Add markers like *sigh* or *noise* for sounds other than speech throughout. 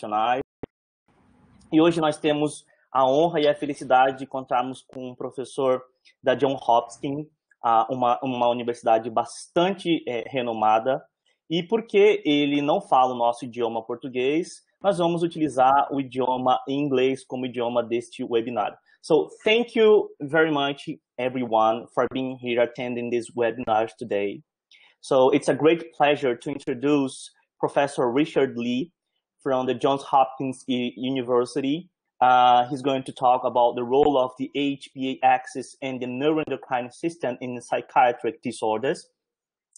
internacionais. E hoje nós temos a honra e a felicidade de contarmos com um professor da John Hopkins, uma, uma universidade bastante é, renomada. E porque ele não fala o nosso idioma português, nós vamos utilizar o idioma inglês como idioma deste webinar. So thank you very much, everyone, for being here attending this webinar today. So it's a great pleasure to introduce Professor Richard Lee from the Johns Hopkins University. Uh, he's going to talk about the role of the HPA axis and the neuroendocrine system in psychiatric disorders.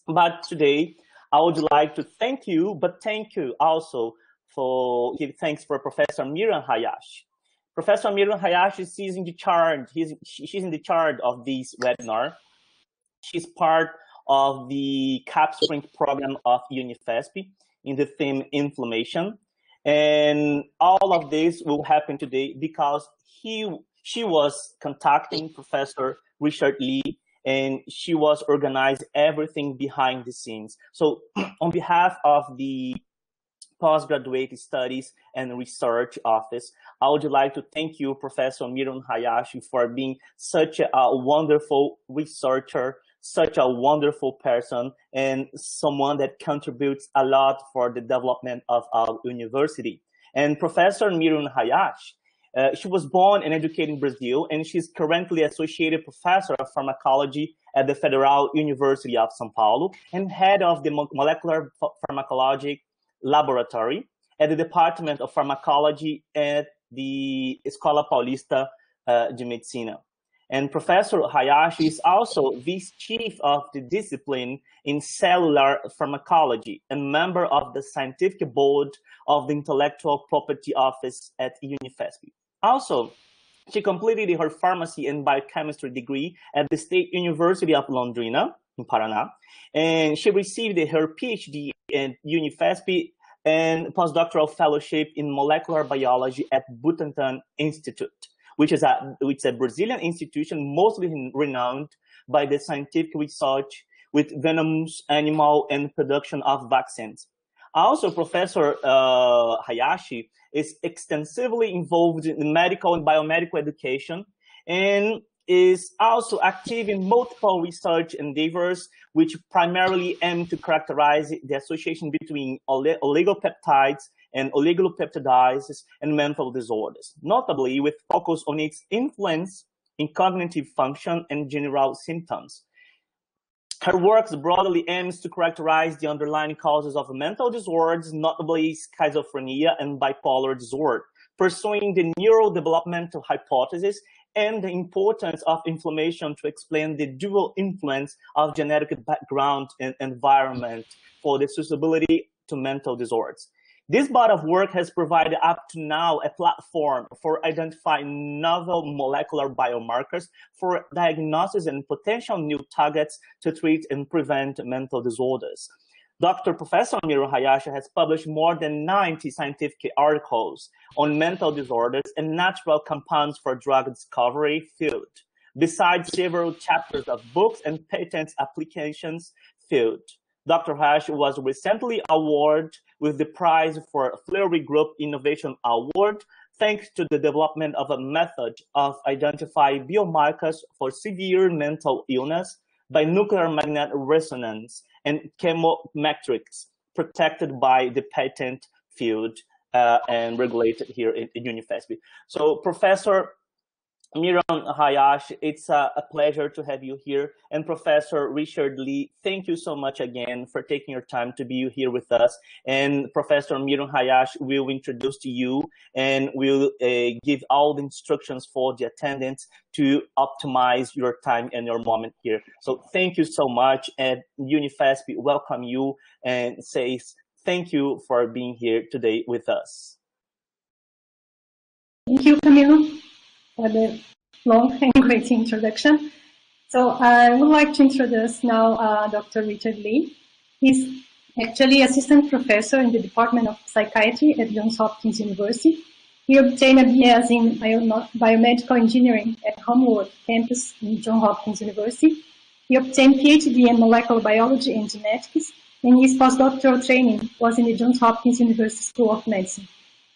But today, I would like to thank you, but thank you also for give thanks for Professor Mirian Hayashi. Professor Mirian Hayashi is in the charge. He's, she's in the charge of this webinar. She's part of the CAPES PrInt program of Unifesp in the theme inflammation. And all of this will happen today because he, she was contacting Professor Richard Lee and she was organized everything behind the scenes. So *clears throat* on behalf of the postgraduate studies and research office. I would like to thank you, Professor Mirian Hayashi, for being such a wonderful researcher, such a wonderful person, and someone that contributes a lot for the development of our university. And Professor Mirian Hayashi, uh, she was born and educated in Brazil, and she's currently associated professor of pharmacology at the Federal University of São Paulo and head of the molecular pharmacology laboratory at the Department of Pharmacology at the Escola Paulista uh, de Medicina. And Professor Hayashi is also vice chief of the discipline in cellular pharmacology a member of the scientific board of the intellectual property office at Unifesp. Also, she completed her pharmacy and biochemistry degree at the State University of Londrina in Paraná. And she received her PhD at Unifesp and postdoctoral fellowship in molecular biology at Butantan Institute, which is a, which is a Brazilian institution mostly renowned by the scientific research with venoms, animal and production of vaccines. Also, Professor uh, Hayashi is extensively involved in medical and biomedical education and is also active in multiple research endeavors, which primarily aim to characterize the association between oligopeptides and oligopeptidases and mental disorders, notably with focus on its influence in cognitive function and general symptoms. Her work broadly aims to characterize the underlying causes of mental disorders, notably schizophrenia and bipolar disorder, pursuing the neurodevelopmental hypothesis and the importance of inflammation to explain the dual influence of genetic background and environment for the susceptibility to mental disorders. This body of work has provided up to now a platform for identifying novel molecular biomarkers for diagnosis and potential new targets to treat and prevent mental disorders. Dr. Professor Miro Hayashi has published more than 90 scientific articles on mental disorders and natural compounds for drug discovery field, besides several chapters of books and patent applications field. Dr. Hayashi was recently awarded with the prize for Fleury Group Innovation Award, thanks to the development of a method of identifying biomarkers for severe mental illness by nuclear magnetic resonance and chemometrics protected by the patent field uh, and regulated here in, in Unifesp. So Professor Mirian Hayash, it's a, a, pleasure to have you here. And Professor Richard Lee, thank you so much again for taking your time to be here with us. And Professor Mirian Hayash will introduce to you and will uh, give all the instructions for the attendants to optimize your time and your moment here. So thank you so much. And Unifesp welcome you and says thank you for being here today with us. Thank you, Camille for the long *laughs* and great introduction. So I would like to introduce now uh, Dr. Richard Lee. He's actually assistant professor in the Department of Psychiatry at Johns Hopkins University. He obtained a BS in bio biomedical engineering at Homewood campus in Johns Hopkins University. He obtained PhD in molecular biology and genetics, and his postdoctoral training was in the Johns Hopkins University School of Medicine.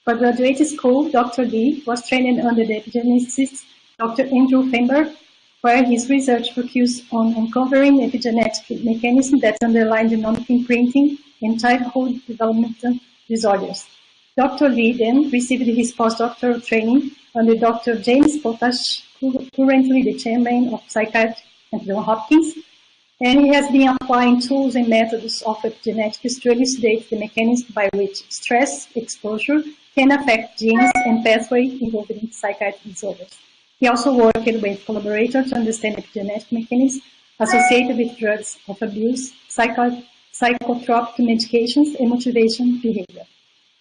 For graduate school, Dr. Lee was trained under the epigeneticist Dr. Andrew Feinberg, where his research focused on uncovering epigenetic mechanisms that underlie genomic imprinting in childhood developmental disorders. Dr. Lee then received his postdoctoral training under Dr. James Potash, currently the chairman of psychiatry at Johns Hopkins, and he has been applying tools and methods of epigenetics to elucidate the mechanism by which stress exposure can affect genes and pathways involved in psychiatric disorders. He also worked with collaborators to understand epigenetic mechanisms associated with drugs of abuse, psycho psychotropic medications, and motivation behavior.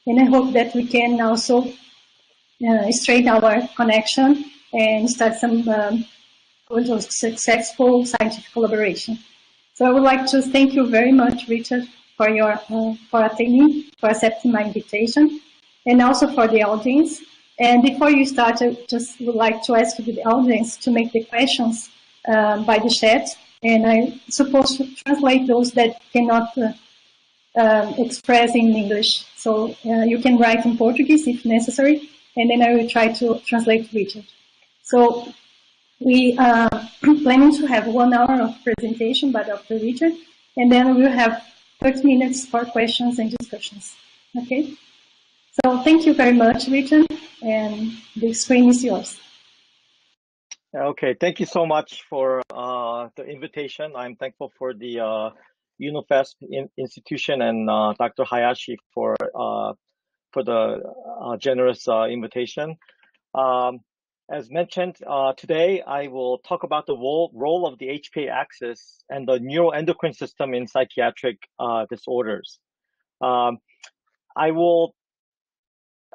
And I hope that we can also uh, straighten our connection and start some um, successful scientific collaboration. So I would like to thank you very much, Richard, for your uh, for attending, for accepting my invitation, and also for the audience. And before you start, I just would like to ask the audience to make the questions uh, by the chat, and I suppose to translate those that cannot uh, um, express in English. So uh, you can write in Portuguese if necessary, and then I will try to translate Richard. So we are *clears throat* planning to have one hour of presentation by Dr. Richard, and then we'll have 30 minutes for questions and discussions. Okay? So thank you very much, Richard, and the screen is yours. Okay, thank you so much for uh, the invitation. I'm thankful for the uh, in institution and uh, Dr. Hayashi for uh, for the uh, generous uh, invitation. Um, as mentioned today, I will talk about the role, role of the HPA axis and the neuroendocrine system in psychiatric disorders. Um, I will,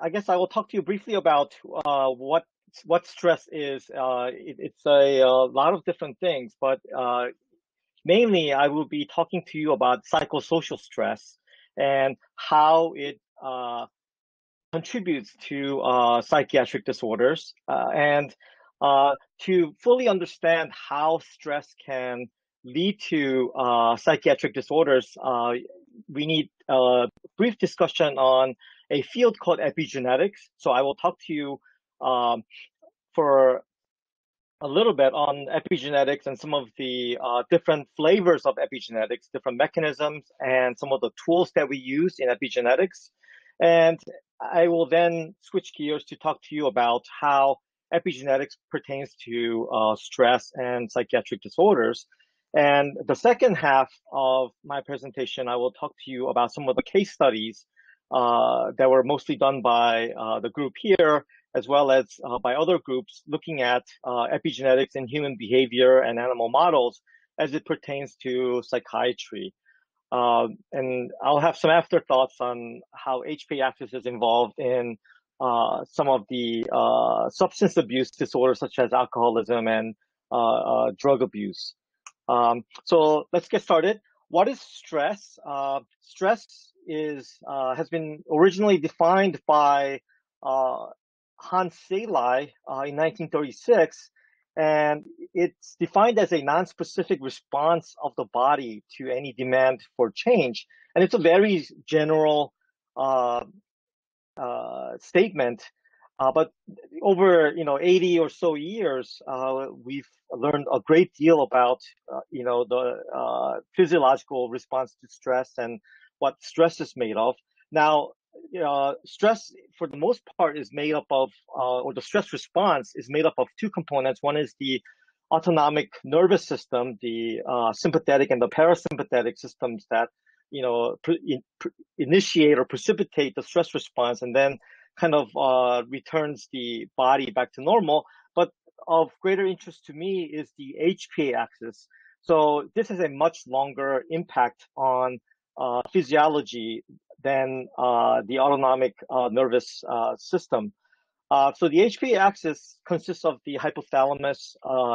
I guess, I will talk to you briefly about uh, what what stress is. Uh, it, it's a, a, lot of different things, but uh, mainly I will be talking to you about psychosocial stress and how it uh, contributes to uh, psychiatric disorders. Uh, and to fully understand how stress can lead to psychiatric disorders, we need a brief discussion on a field called epigenetics. So I will talk to you um, for a little bit on epigenetics and some of the uh, different flavors of epigenetics, different mechanisms, and some of the tools that we use in epigenetics. And I will then switch gears to talk to you about how epigenetics pertains to uh, stress and psychiatric disorders. And the second half of my presentation, I will talk to you about some of the case studies that were mostly done by uh, the group here, as well as uh, by other groups looking at uh, epigenetics in human behavior and animal models as it pertains to psychiatry. Uh, and I'll have some afterthoughts on how HPA axis is involved in uh, some of the uh, substance abuse disorders such as alcoholism and uh, uh, drug abuse. Um, so let's get started. What is stress? Uh, stress is has been originally defined by Hans Selye in 1936 and it's defined as a non-specific response of the body to any demand for change. And it's a very general uh, uh, statement. Uh, but over you know 80 or so years, uh, we've learned a great deal about uh, you know the uh, physiological response to stress and what stress is made of. Now, uh, stress for the most part is made up of, uh, or the stress response is made up of two components. One is the autonomic nervous system, the uh, sympathetic and the parasympathetic systems that, you know, in, initiate or precipitate the stress response and then kind of uh, returns the body back to normal. But of greater interest to me is the HPA axis. So this has a much longer impact on uh, physiology than uh, the autonomic uh, nervous uh, system. Uh, so the HPA axis consists of the hypothalamus,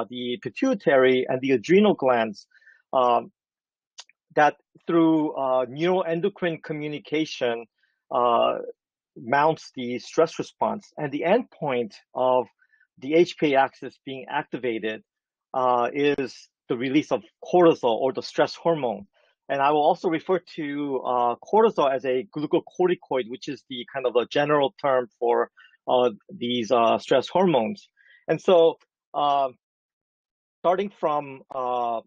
the pituitary, and the adrenal glands um, that through neuroendocrine communication mounts the stress response. And the endpoint of the HPA axis being activated is the release of cortisol or the stress hormone. And I will also refer to uh, cortisol as a glucocorticoid, which is the kind of a general term for uh, these uh, stress hormones. And so, uh, starting from uh,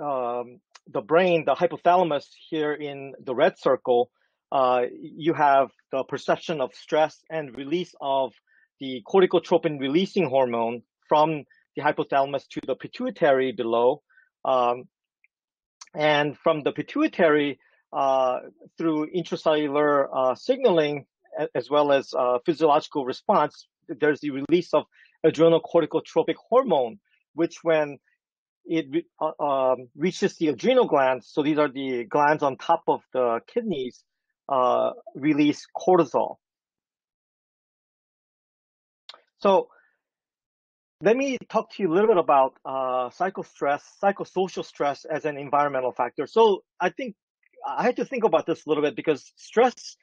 um, the brain, the hypothalamus here in the red circle, uh, you have the perception of stress and release of the corticotropin releasing hormone from the hypothalamus to the pituitary below. Um, and from the pituitary uh, through intracellular uh, signaling, as well as uh, physiological response, there's the release of adrenocorticotropic hormone, which when it uh, um, reaches the adrenal glands, so these are the glands on top of the kidneys, uh, release cortisol. So let me talk to you a little bit about uh, psychostress, psychosocial stress as an environmental factor. So I think I had to think about this a little bit because stress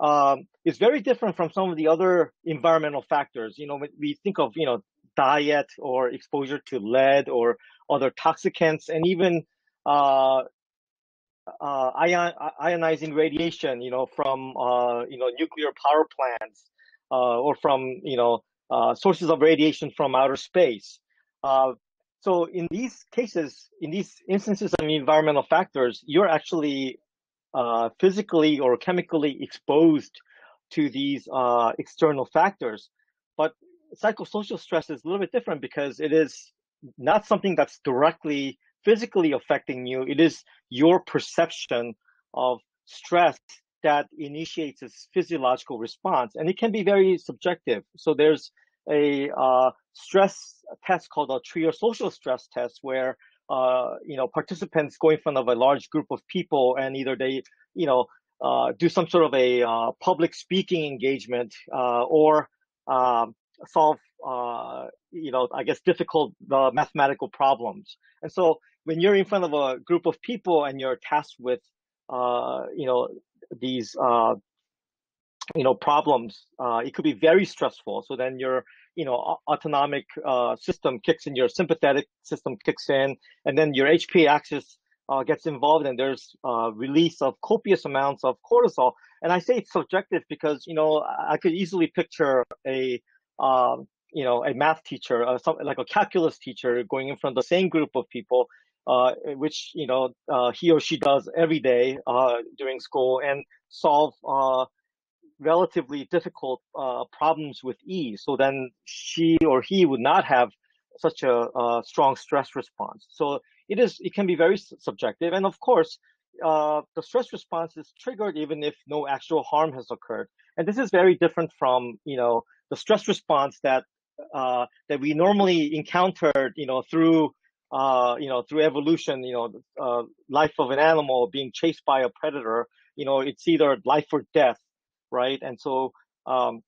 um, is very different from some of the other environmental factors. You know, we think of you know diet or exposure to lead or other toxicants, and even uh, uh, ion, ionizing radiation. You know, from uh, you know nuclear power plants uh, or from you know sources of radiation from outer space. Uh, so in these cases, in these instances of environmental factors, you're actually uh, physically or chemically exposed to these uh, external factors. But psychosocial stress is a little bit different because it is not something that's directly physically affecting you. It is your perception of stress that initiates this physiological response, and it can be very subjective. So there's a uh, stress test called a Trier social stress test, where uh, you know participants go in front of a large group of people, and either they you know uh, do some sort of a uh, public speaking engagement uh, or um, solve uh, you know I guess difficult mathematical problems. And so when you're in front of a group of people and you're tasked with you know these uh, you know problems uh, it could be very stressful. So then your you know autonomic uh, system kicks in your sympathetic system kicks in and then your hpa axis uh, gets involved and there's uh, release of copious amounts of cortisol. And i say it's subjective because you know i could easily picture a um, you know a math teacher uh, some, like a calculus teacher going in front of the same group of people uh, which you know uh, he or she does every day uh, during school and solve uh, relatively difficult uh, problems with ease. So then she or he would not have such a, a strong stress response. So it is it can be very subjective, and of course. Uh, the stress response is triggered even if no actual harm has occurred, and this is very different from you know the stress response that that we normally encountered, you know, through uh, you know, through evolution, you know, uh, life of an animal being chased by a predator, you know, it's either life or death, right? And so, um,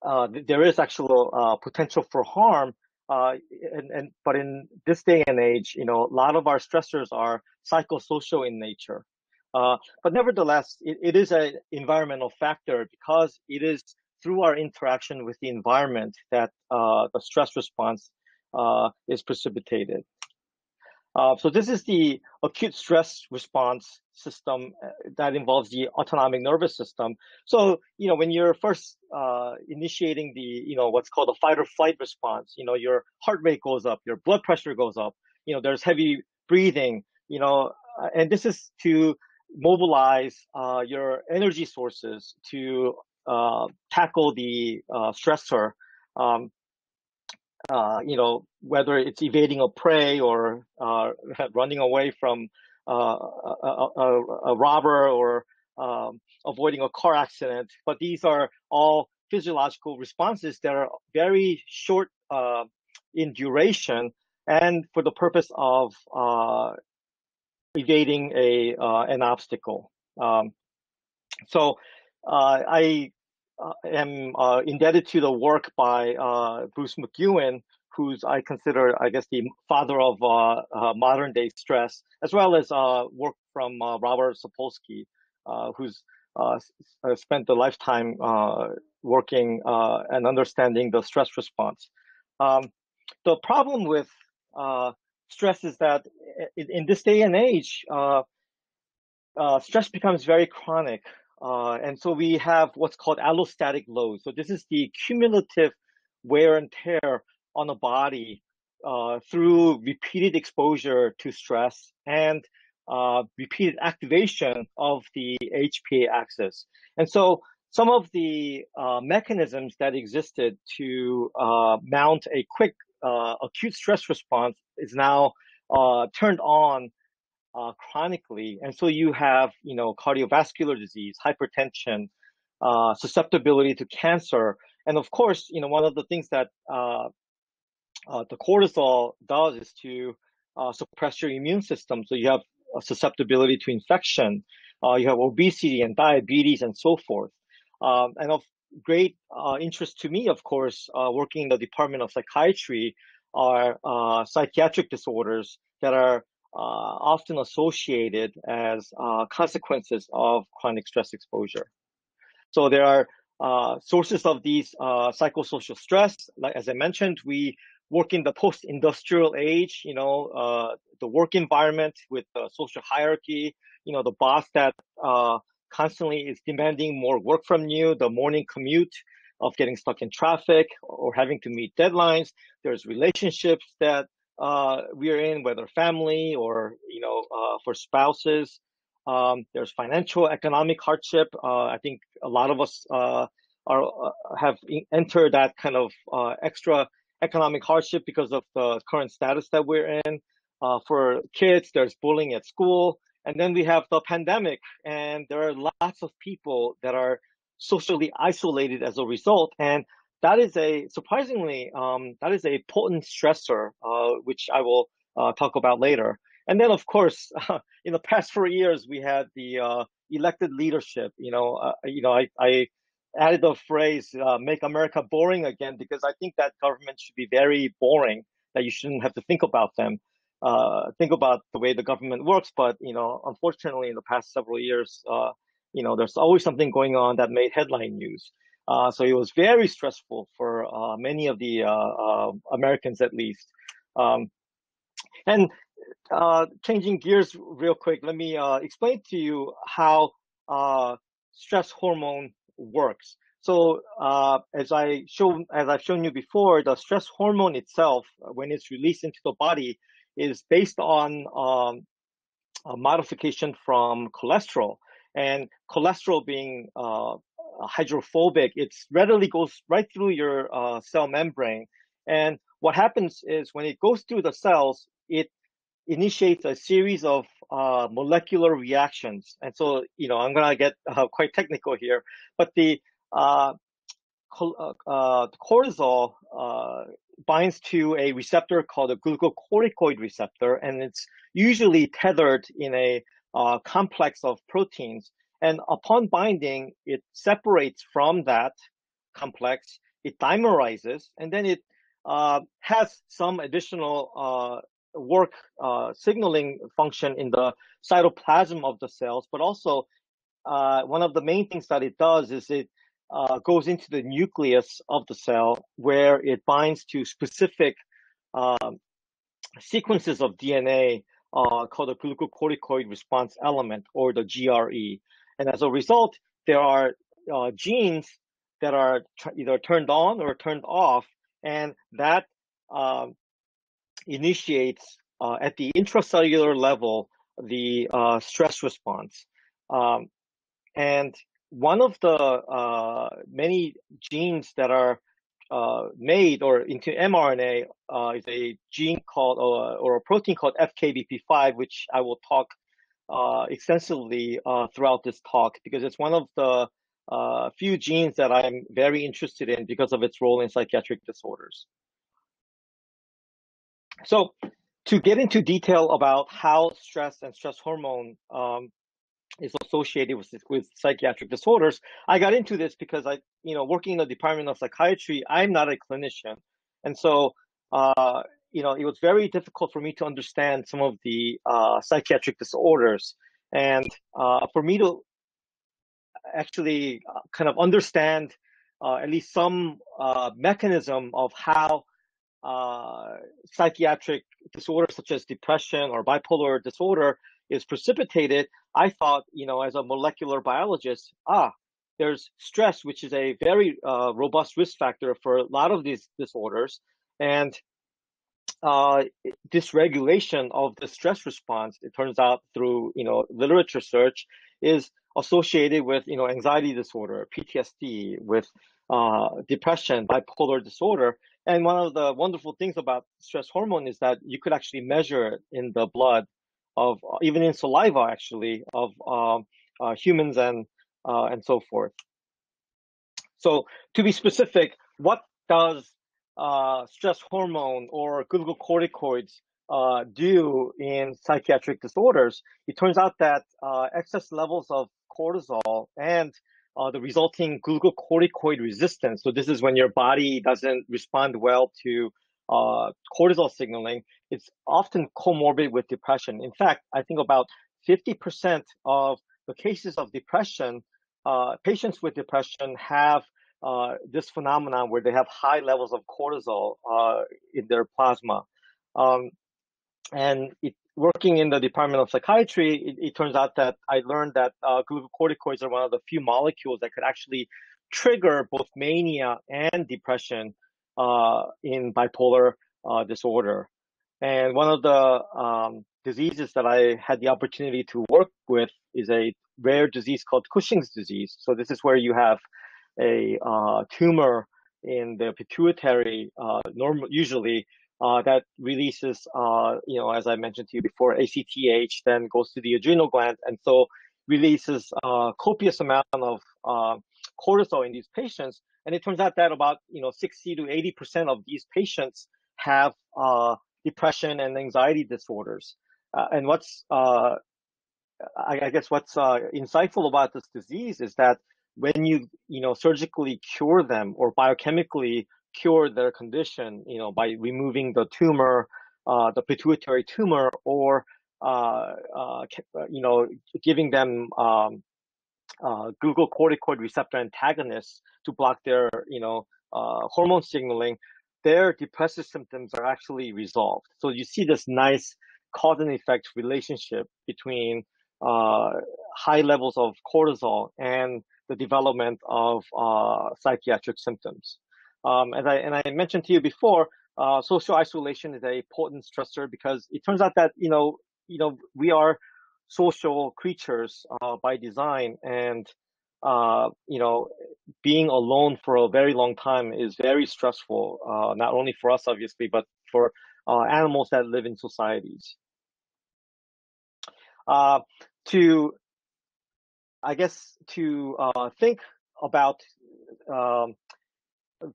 uh, there is actual uh, potential for harm. Uh, and, and, but in this day and age, you know, a lot of our stressors are psychosocial in nature. But nevertheless, it, it is an environmental factor because it is through our interaction with the environment that the stress response is precipitated. Uh, so this is the acute stress response system uh, that involves the autonomic nervous system. So, you know, when you're first uh, initiating the, you know, what's called a fight or flight response, you know, your heart rate goes up, your blood pressure goes up, you know, there's heavy breathing, you know, uh, and this is to mobilize uh, your energy sources to uh, tackle the stressor. Um, uh, you know, whether it's evading a prey or uh, *laughs* running away from uh, a, a, a, robber or um, avoiding a car accident. But these are all physiological responses that are very short uh, in duration and for the purpose of uh, evading a an obstacle. Um, so I uh, Uh, am uh, indebted to the work by uh, Bruce McEwen, who's I consider, I guess, the father of uh, uh, modern day stress, as well as work from Robert Sapolsky, who's spent a lifetime working and understanding the stress response. Um, the problem with stress is that in, in this day and age, uh, uh, stress becomes very chronic. Uh, and so we have what's called allostatic load. So this is the cumulative wear and tear on the body uh, through repeated exposure to stress and uh, repeated activation of the HPA axis. And so some of the uh, mechanisms that existed to uh, mount a quick uh, acute stress response is now turned on uh, chronically. And so you have, you know, cardiovascular disease, hypertension, uh, susceptibility to cancer. And of course, you know, one of the things that uh, uh the cortisol does is to uh, suppress your immune system. So you have a susceptibility to infection. Uh, you have obesity and diabetes and so forth. Um, and of great interest to me, of course, working in the Department of Psychiatry are psychiatric disorders that are often associated as uh, consequences of chronic stress exposure. So there are uh, sources of these psychosocial stress. Like as I mentioned, we work in the post-industrial age. You know, the work environment with the social hierarchy. You know, the boss that constantly is demanding more work from you. The morning commute of getting stuck in traffic or having to meet deadlines. There's relationships that uh, we are in, whether family or you know uh, for spouses. Um, there's financial, economic hardship. Uh, I think a lot of us uh, are uh, have entered that kind of uh, extra economic hardship because of the current status that we're in. for kids, there's bullying at school, and then we have the pandemic, and there are lots of people that are socially isolated as a result. And that is a surprisingly um, that is a potent stressor, uh, which I will uh, talk about later. And then, of course, uh, *laughs* in the past four years, we had the uh, elected leadership. You know, uh, you know, I, I added the phrase uh, "make America boring again" because I think that government should be very boring. That you shouldn't have to think about them. think about the way the government works, but you know, unfortunately, in the past several years, you know, there's always something going on that made headline news. Uh, so it was very stressful for uh, many of the uh, uh Americans, at least. Um, and uh, changing gears real quick, let me uh, explain to you how stress hormone works. So as I show, as I've shown you before, the stress hormone itself, when it's released into the body, is based on um, a modification from cholesterol and cholesterol being hydrophobic, it readily goes right through your uh, cell membrane. And what happens is when it goes through the cells, it initiates a series of uh, molecular reactions. And so, you know, I'm going to get uh, quite technical here, but the uh, uh, uh, cortisol binds to a receptor called a glucocorticoid receptor, and it's usually tethered in a complex of proteins. And upon binding, it separates from that complex, it dimerizes, and then it uh, has some additional uh, work uh, signaling function in the cytoplasm of the cells, but also uh, one of the main things that it does is it uh, goes into the nucleus of the cell where it binds to specific um, sequences of DNA uh, called the glucocorticoid response element or the GRE. And as a result, there are uh, genes that are either turned on or turned off, and that um, initiates uh, at the intracellular level the uh, stress response. Um, and one of the uh, many genes that are uh, made or into mRNA uh, is a gene called or a protein called FKBP5, which I will talk uh, extensively uh, throughout this talk because it's one of the uh, few genes that I'm very interested in because of its role in psychiatric disorders. So to get into detail about how stress and stress hormone um, is associated with, with psychiatric disorders, I got into this because I, you know, working in the Department of Psychiatry, I'm not a clinician. And so uh, you know, it was very difficult for me to understand some of the uh, psychiatric disorders. And uh, for me to actually uh, kind of understand uh, at least some uh, mechanism of how uh, psychiatric disorders such as depression or bipolar disorder is precipitated, I thought, you know, as a molecular biologist, ah, there's stress, which is a very robust risk factor for a lot of these disorders. And uh, dysregulation of the stress response, it turns out through, you know, literature search is associated with, you know, anxiety disorder, PTSD, with uh, depression, bipolar disorder. And one of the wonderful things about stress hormone is that you could actually measure it in the blood of, even in saliva, actually, of um, uh, humans and uh, and so forth. So to be specific, what does uh, stress hormone or glucocorticoids uh, do in psychiatric disorders? It turns out that uh, excess levels of cortisol and uh, the resulting glucocorticoid resistance. So this is when your body doesn't respond well to uh, cortisol signaling. It's often comorbid with depression. In fact, I think about 50% of the cases of depression uh, patients with depression have uh, this phenomenon where they have high levels of cortisol uh, in their plasma. Um, and it, working in the Department of Psychiatry, it, it turns out that I learned that uh, glucocorticoids are one of the few molecules that could actually trigger both mania and depression uh, in bipolar uh, disorder. And one of the um, diseases that I had the opportunity to work with is a rare disease called Cushing's disease. So this is where you have a uh, tumor in the pituitary, uh, normal, usually uh, that releases, uh, you know, as I mentioned to you before, ACTH, then goes to the adrenal gland, and so releases uh, copious amount of uh, cortisol in these patients. And it turns out that about, you know, 60 to 80 percent of these patients have depression and anxiety disorders. and what's I, I guess what's insightful about this disease is that when you you know surgically cure them or biochemically cure their condition, you know by removing the tumor, uh, the pituitary tumor, or uh, uh, uh you know giving them um, uh, glucocorticoid receptor antagonists to block their you know hormone signaling, their depressive symptoms are actually resolved. So you see this nice cause and effect relationship between uh, high levels of cortisol and the development of uh, psychiatric symptoms. Um, as I and I mentioned to you before, uh, social isolation is a potent stressor because it turns out that you know you know we are social creatures uh, by design, and uh, you know being alone for a very long time is very stressful, uh, not only for us obviously, but for animals that live in societies. Uh, to, I guess, to uh, think about um,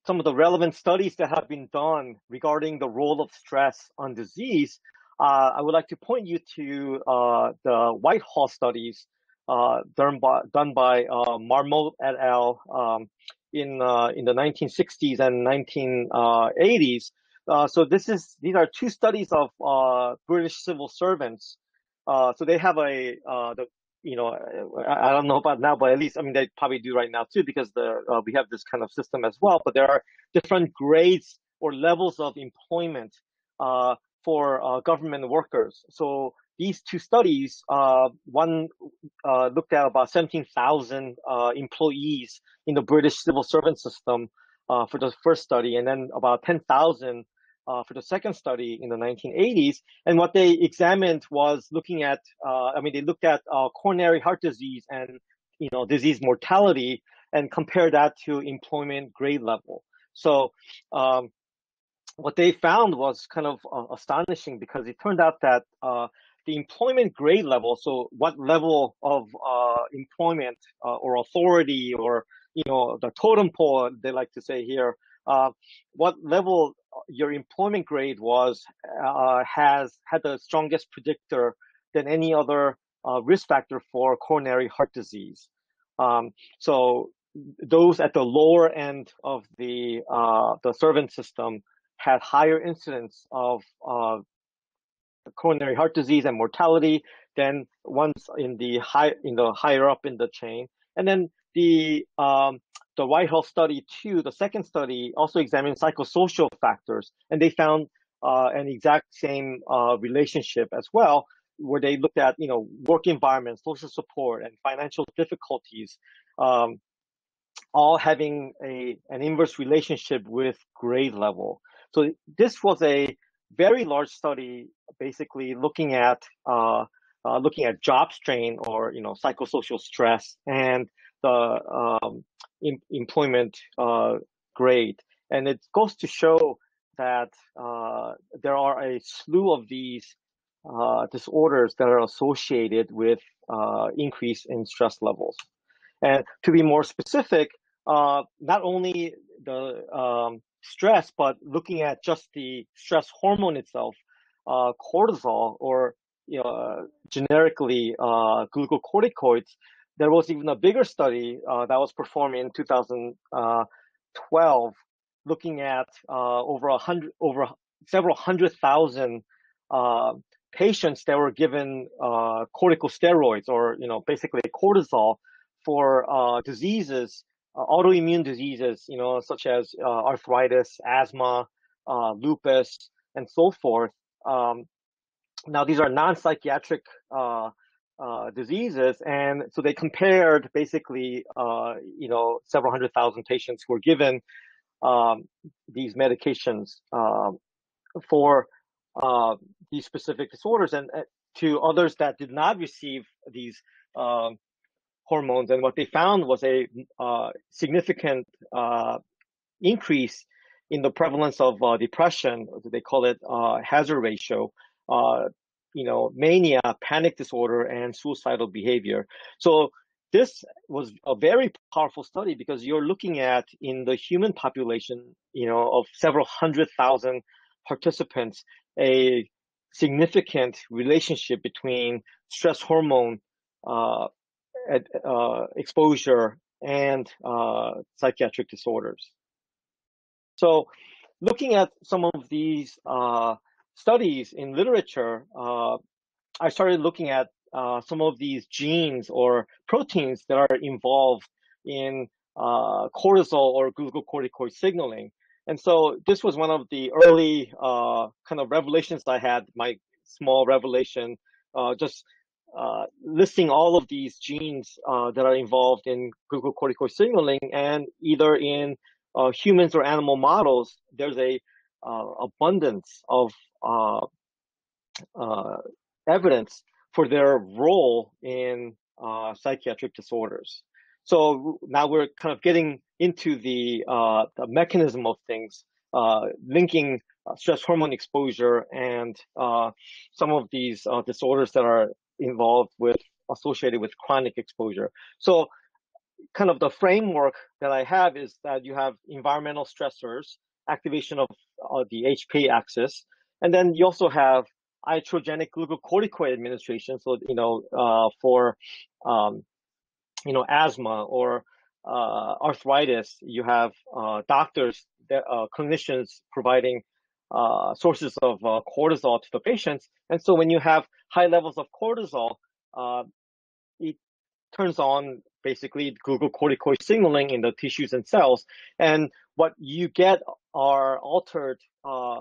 some of the relevant studies that have been done regarding the role of stress on disease, uh, I would like to point you to uh, the Whitehall studies uh, done by, done by uh, Marmot et al. Um, in uh, in the 1960s and 1980s. so this is these are two studies of British civil servants uh, so they have a uh, the you know I, I, don't know about now, but at least I mean they probably do right now too because the uh, we have this kind of system as well. But there are different grades or levels of employment uh, for uh, government workers. So these two studies, uh, one looked at about 17,000 employees in the British civil servant system for the first study, and then about 10,000 uh, for the second study in the 1980s. And what they examined was looking at, uh, I mean, they looked at uh, coronary heart disease and, you know, disease mortality and compare that to employment grade level. So, um, what they found was kind of uh, astonishing because it turned out that uh, the employment grade level, so what level of uh, employment or authority or you know the totem pole they like to say here, what level your employment grade was uh, has had the strongest predictor than any other uh, risk factor for coronary heart disease. Um, so those at the lower end of the uh, the servant system had higher incidence of uh, coronary heart disease and mortality than ones in the high in the higher up in the chain. And then the um, the Whitehall study two, the second study also examined psychosocial factors, and they found uh, an exact same uh, relationship as well, where they looked at you know work environment, social support, and financial difficulties, um, all having a an inverse relationship with grade level. So this was a very large study, basically looking at uh, uh, looking at job strain or you know psychosocial stress and the um, in, employment uh, grade, and it goes to show that uh, there are a slew of these uh, disorders that are associated with uh, increase in stress levels. And to be more specific, uh, not only the um, stress, but looking at just the stress hormone itself, uh, cortisol or you know, generically glucocorticoids, there was even a bigger study uh, that was performed in 2012, looking at uh, over a hundred, over several hundred thousand uh, patients that were given uh, corticosteroids or you know basically cortisol for uh, diseases, autoimmune diseases, you know such as arthritis, asthma, lupus, and so forth. Um, now, these are non-psychiatric uh, uh, diseases, and so they compared basically, uh, you know, several hundred thousand patients who were given um, these medications um, for uh, these specific disorders, and uh, to others that did not receive these um, hormones. And what they found was a uh, significant increase in the prevalence of depression. They call it hazard ratio uh, you know, mania, panic disorder, and suicidal behavior. So this was a very powerful study because you're looking at in the human population, you know, of several hundred thousand participants, a significant relationship between stress hormone uh, uh, exposure and uh, psychiatric disorders. So, looking at some of these uh, studies in literature, uh, I started looking at uh, some of these genes or proteins that are involved in uh, cortisol or glucocorticoid signaling. And so this was one of the early uh, kind of revelations I had, my small revelation, uh, just uh, listing all of these genes that are involved in glucocorticoid signaling and either in humans or animal models, there's a abundance of uh, uh, evidence for their role in uh, psychiatric disorders. So now we're kind of getting into the, uh, the mechanism of things, uh, linking stress hormone exposure and some of these disorders that are involved with associated with chronic exposure. So kind of the framework that I have is that you have environmental stressors, activation of uh, the HP axis, and then you also have iatrogenic glucocorticoid administration. So, you know, uh, for, um, you know, asthma or uh, arthritis, you have uh, doctors, that, uh, clinicians providing uh, sources of cortisol to the patients. And so when you have high levels of cortisol, it turns on basically glucocorticoid signaling in the tissues and cells. And what you get are altered uh,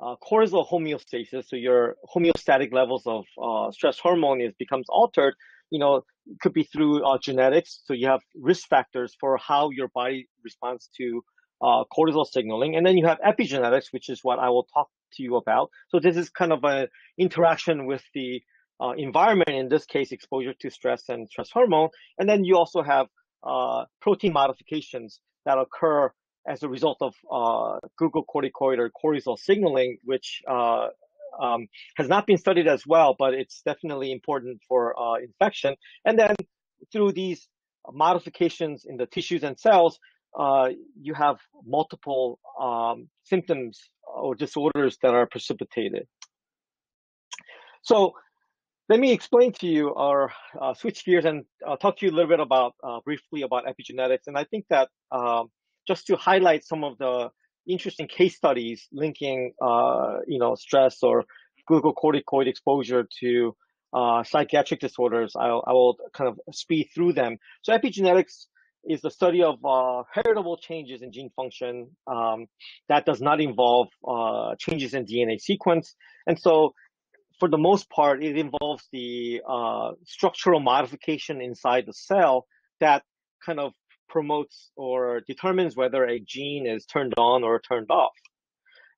uh, cortisol homeostasis, so your homeostatic levels of uh, stress hormone is becomes altered. You know, could be through uh, genetics. So you have risk factors for how your body responds to uh, cortisol signaling, and then you have epigenetics, which is what I will talk to you about. So this is kind of an interaction with the uh, environment. In this case, exposure to stress and stress hormone, and then you also have uh, protein modifications that occur as a result of uh, glucocorticoid or cortisol signaling, which uh, um, has not been studied as well, but it's definitely important for uh, infection. And then through these modifications in the tissues and cells, uh, you have multiple um, symptoms or disorders that are precipitated. So let me explain to you or uh, switch gears and uh, talk to you a little bit about briefly about epigenetics. And I think that um, just to highlight some of the interesting case studies linking, uh, you know, stress or glucocorticoid exposure to uh, psychiatric disorders. I'll, I will kind of speed through them. So epigenetics is the study of uh, heritable changes in gene function um, that does not involve uh, changes in DNA sequence. And so for the most part, it involves the uh, structural modification inside the cell that kind of promotes or determines whether a gene is turned on or turned off.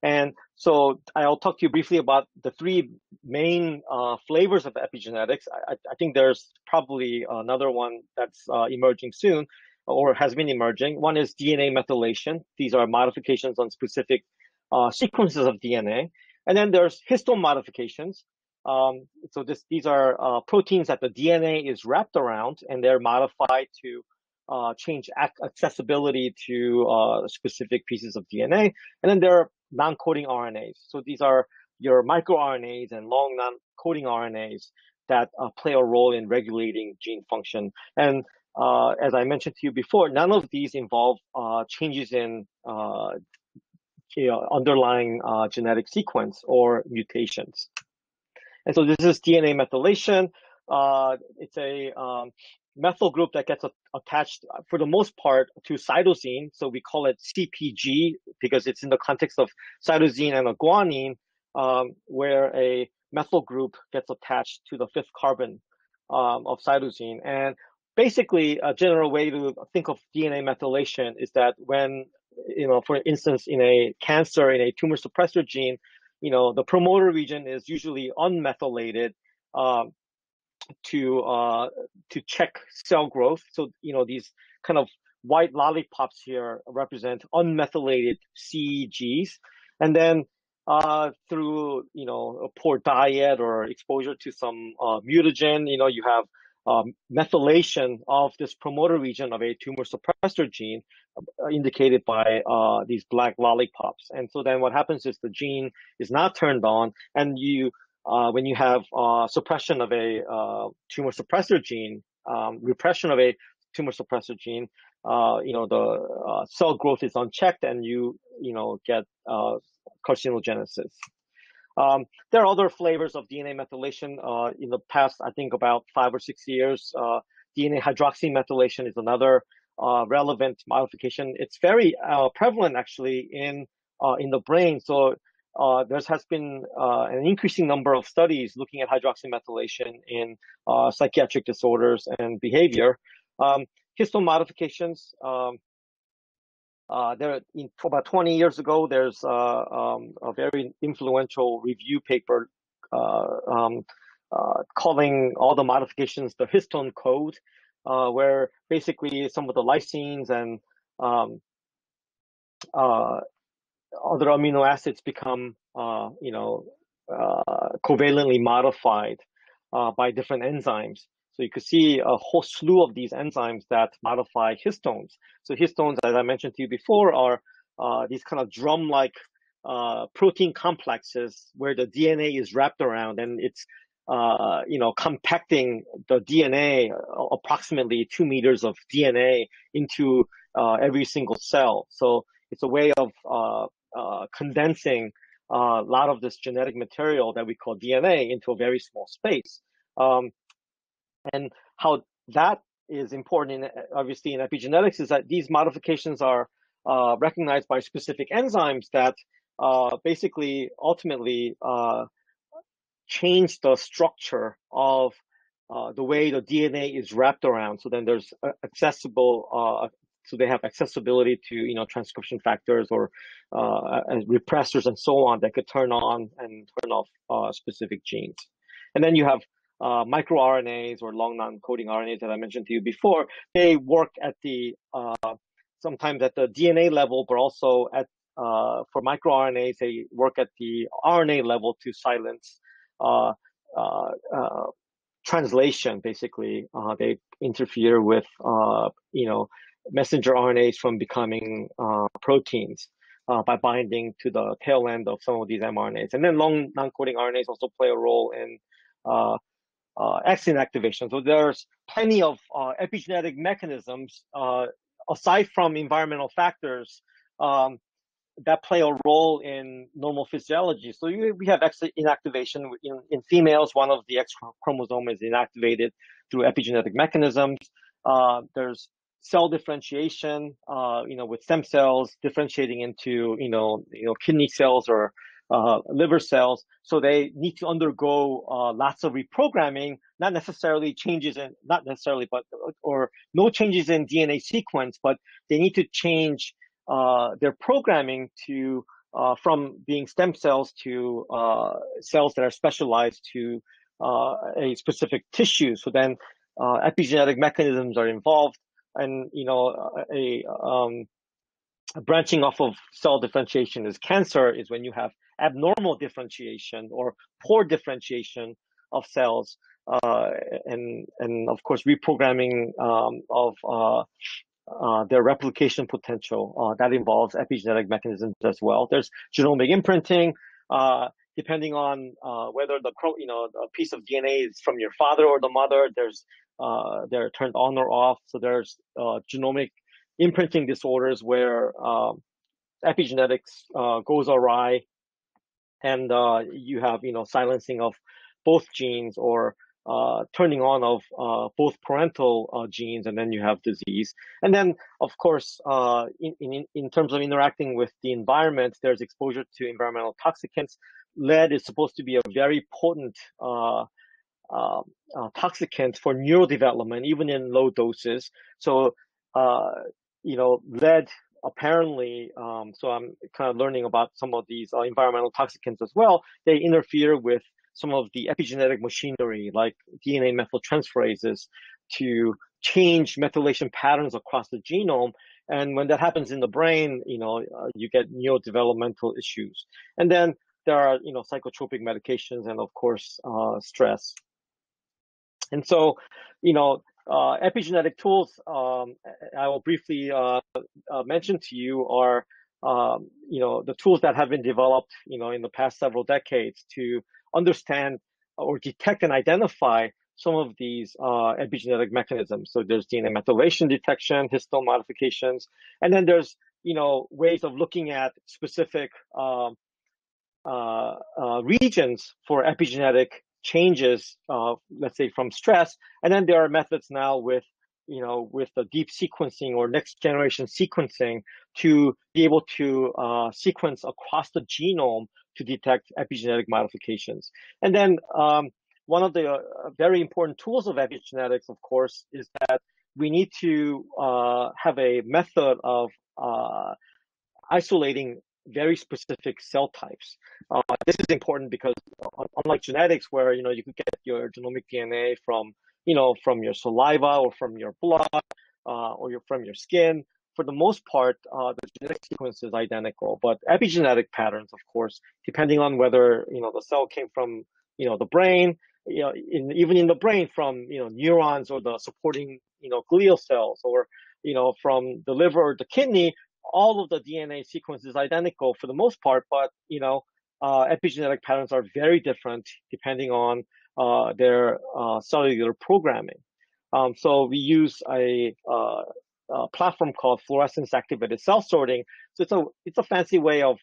And so I'll talk to you briefly about the three main uh, flavors of epigenetics. I, I, think there's probably another one that's uh, emerging soon or has been emerging. One is DNA methylation. These are modifications on specific uh, sequences of DNA. And then there's histone modifications. Um, so this, these are uh, proteins that the DNA is wrapped around and they're modified to uh, change accessibility to uh, specific pieces of DNA. And then there are non-coding RNAs. So these are your microRNAs and long non-coding RNAs that uh, play a role in regulating gene function. And uh, as I mentioned to you before, none of these involve uh, changes in uh, you know, underlying uh, genetic sequence or mutations. And so this is DNA methylation. Uh, it's a um, methyl group that gets a, attached for the most part to cytosine. So we call it CPG because it's in the context of cytosine and a guanine, um, where a methyl group gets attached to the fifth carbon um, of cytosine. And basically, a general way to think of DNA methylation is that when, you know, for instance, in a cancer, in a tumor suppressor gene, you know, the promoter region is usually unmethylated. Um, to uh, to check cell growth. So you know these kind of white lollipops here represent unmethylated CPGs, and then uh, through you know a poor diet or exposure to some uh, mutagen, you know you have um, methylation of this promoter region of a tumor suppressor gene uh, indicated by uh, these black lollipops. And so then what happens is the gene is not turned on and you uh, when you have uh, suppression of a uh, tumor suppressor gene, um, repression of a tumor suppressor gene, uh, you know, the uh, cell growth is unchecked and you, you know, get uh, carcinogenesis. Um, there are other flavors of DNA methylation. in the past, I think about five or six years, DNA hydroxymethylation is another relevant modification. It's very prevalent actually in in the brain. So uh, there has been uh, an increasing number of studies looking at hydroxymethylation in uh, psychiatric disorders and behavior. Um, histone modifications. Um, uh, there, in, about 20 years ago, there's uh, um, a very influential review paper uh, um, calling all the modifications the histone code, where basically some of the lysines and um, other amino acids become, uh, you know, uh, covalently modified uh, by different enzymes. So you could see a whole slew of these enzymes that modify histones. So histones, as I mentioned to you before, are uh, these kind of drum-like uh, protein complexes where the DNA is wrapped around and it's uh, you know, compacting the DNA, approximately two meters of DNA into every single cell. So it's a way of uh, condensing uh, a lot of this genetic material that we call DNA into a very small space. Um, and how that is important, in, obviously, in epigenetics is that these modifications are uh, recognized by specific enzymes that uh, basically ultimately uh, change the structure of uh, the way the DNA is wrapped around. So then there's accessible so they have accessibility to you know transcription factors or uh, repressors and so on that could turn on and turn off uh, specific genes. And then you have uh, microRNAs or long non-coding RNAs that I mentioned to you before. They work at the uh, sometimes at the DNA level, but also at uh, for microRNAs they work at the RNA level to silence uh, translation. Basically, they interfere with you know messenger RNAs from becoming uh, proteins uh, by binding to the tail end of some of these mRNAs. And then long non-coding RNAs also play a role in uh, uh X inactivation. So there's plenty of uh, epigenetic mechanisms uh, aside from environmental factors um, that play a role in normal physiology. So you, we have X inactivation in, in females. One of the X chromosome is inactivated through epigenetic mechanisms. Uh, there's cell differentiation, uh, you know, with stem cells differentiating into, you know, you know, kidney cells or uh, liver cells. So they need to undergo uh, lots of reprogramming, not necessarily changes in, not necessarily, but or no changes in DNA sequence, but they need to change uh, their programming to uh, from being stem cells to uh, cells that are specialized to uh, a specific tissue. So then epigenetic mechanisms are involved, and you know a um, a branching off of cell differentiation is cancer is when you have abnormal differentiation or poor differentiation of cells uh, and and of course reprogramming um, of uh, uh, their replication potential uh, that involves epigenetic mechanisms as well. There's genomic imprinting. Uh, depending on uh, whether the you know a piece of DNA is from your father or the mother, there's they're turned on or off. So there's genomic imprinting disorders where um, epigenetics uh, goes awry. And uh, you have you know silencing of both genes or uh, turning on of uh, both parental uh, genes and then you have disease. And then of course uh, in, in, in terms of interacting with the environment there's exposure to environmental toxicants. Lead is supposed to be a very potent uh, toxicant for neurodevelopment even in low doses so you know, lead apparently, um, so I'm kind of learning about some of these uh, environmental toxicants as well. They interfere with some of the epigenetic machinery like DNA methyltransferases to change methylation patterns across the genome. And when that happens in the brain, you know, uh, you get neurodevelopmental issues. And then there are, you know, psychotropic medications and of course, uh, stress. And so, you know, uh, epigenetic tools um, I will briefly uh, uh, mention to you are um, you know the tools that have been developed you know in the past several decades to understand or detect and identify some of these uh, epigenetic mechanisms. So there's DNA methylation detection, histone modifications, and then there's you know ways of looking at specific um, uh, uh, regions for epigenetic changes, uh, let's say from stress. And then there are methods now with, you know, with the deep sequencing or next generation sequencing to be able to uh, sequence across the genome to detect epigenetic modifications. And then um, one of the uh, very important tools of epigenetics, of course, is that we need to uh, have a method of uh, isolating very specific cell types. Uh, this is important because unlike genetics, where you know you could get your genomic DNA from you know from your saliva or from your blood uh, or your, from your skin, for the most part, uh, the genetic sequence is identical. But epigenetic patterns, of course, depending on whether you know the cell came from you know the brain, you know, in, even in the brain from you know neurons or the supporting you know glial cells, or you know from the liver or the kidney, all of the DNA sequence is identical for the most part, but you know, uh, epigenetic patterns are very different depending on uh, their uh, cellular programming. Um, so we use a, uh, a, platform called fluorescence activated cell sorting. So it's a it's a fancy way of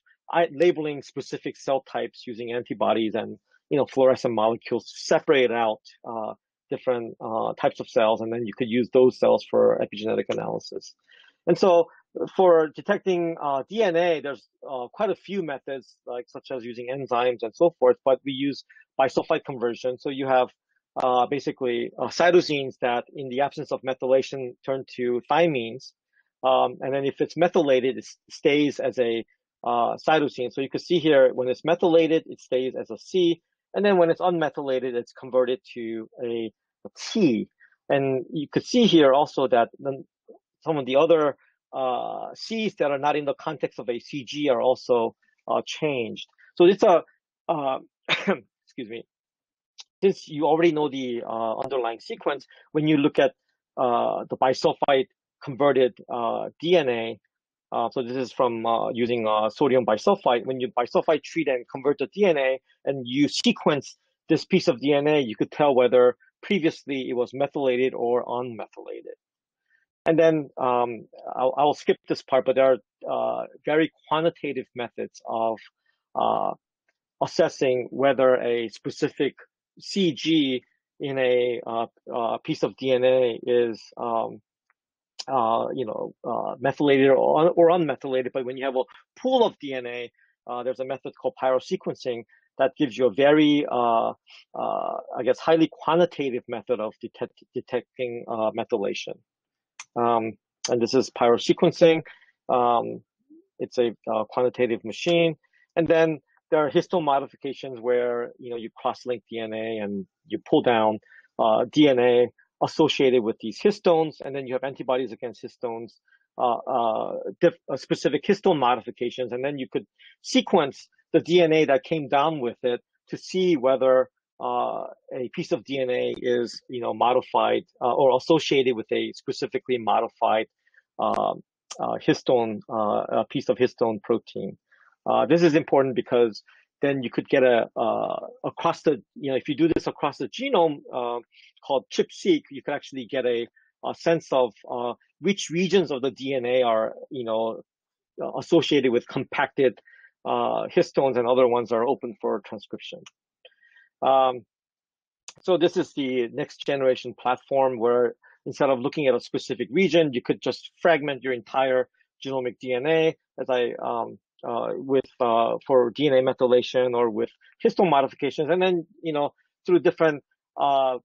labeling specific cell types using antibodies and you know fluorescent molecules to separate out uh, different uh, types of cells, and then you could use those cells for epigenetic analysis. And so for detecting uh, DNA, there's uh, quite a few methods, like such as using enzymes and so forth. But we use bisulfite conversion. So you have uh, basically uh, cytosines that, in the absence of methylation, turn to thymines. Um, and then if it's methylated, it stays as a uh, cytosine. So you can see here when it's methylated, it stays as a C. And then when it's unmethylated, it's converted to a, a T. And you could see here also that some of the other uh, Cs that are not in the context of a CG are also uh, changed. So it's a, uh, *coughs* excuse me, since you already know the uh, underlying sequence, when you look at uh, the bisulfite converted uh, DNA, so this is from using sodium bisulfite. When you bisulfite treat and convert the DNA and you sequence this piece of DNA, you could tell whether previously it was methylated or unmethylated. And then um, I'll, I'll, skip this part, but there are uh, very quantitative methods of uh, assessing whether a specific CG in a uh, uh piece of DNA is um, uh, you know, uh, methylated or, or unmethylated. But when you have a pool of DNA, there's a method called pyrosequencing that gives you a very, I guess, highly quantitative method of detect, detecting methylation. Um, and this is pyrosequencing. Um, it's a quantitative machine. And then there are histone modifications where you know you cross-link DNA and you pull down DNA associated with these histones, and then you have antibodies against histones, uh, uh, uh, specific histone modifications, and then you could sequence the DNA that came down with it to see whether uh, a piece of DNA is, you know, modified uh, or associated with a specifically modified um, uh, histone, a piece of histone protein. this is important because then you could get a across the, you know, if you do this across the genome, called ChIP-seq, you could actually get a, a sense of uh, which regions of the DNA are, you know, associated with compacted uh, histones and other ones are open for transcription. Um, so this is the next generation platform where instead of looking at a specific region, you could just fragment your entire genomic DNA, as I um, uh, with uh, for DNA methylation or with histone modifications, and then you know through different uh,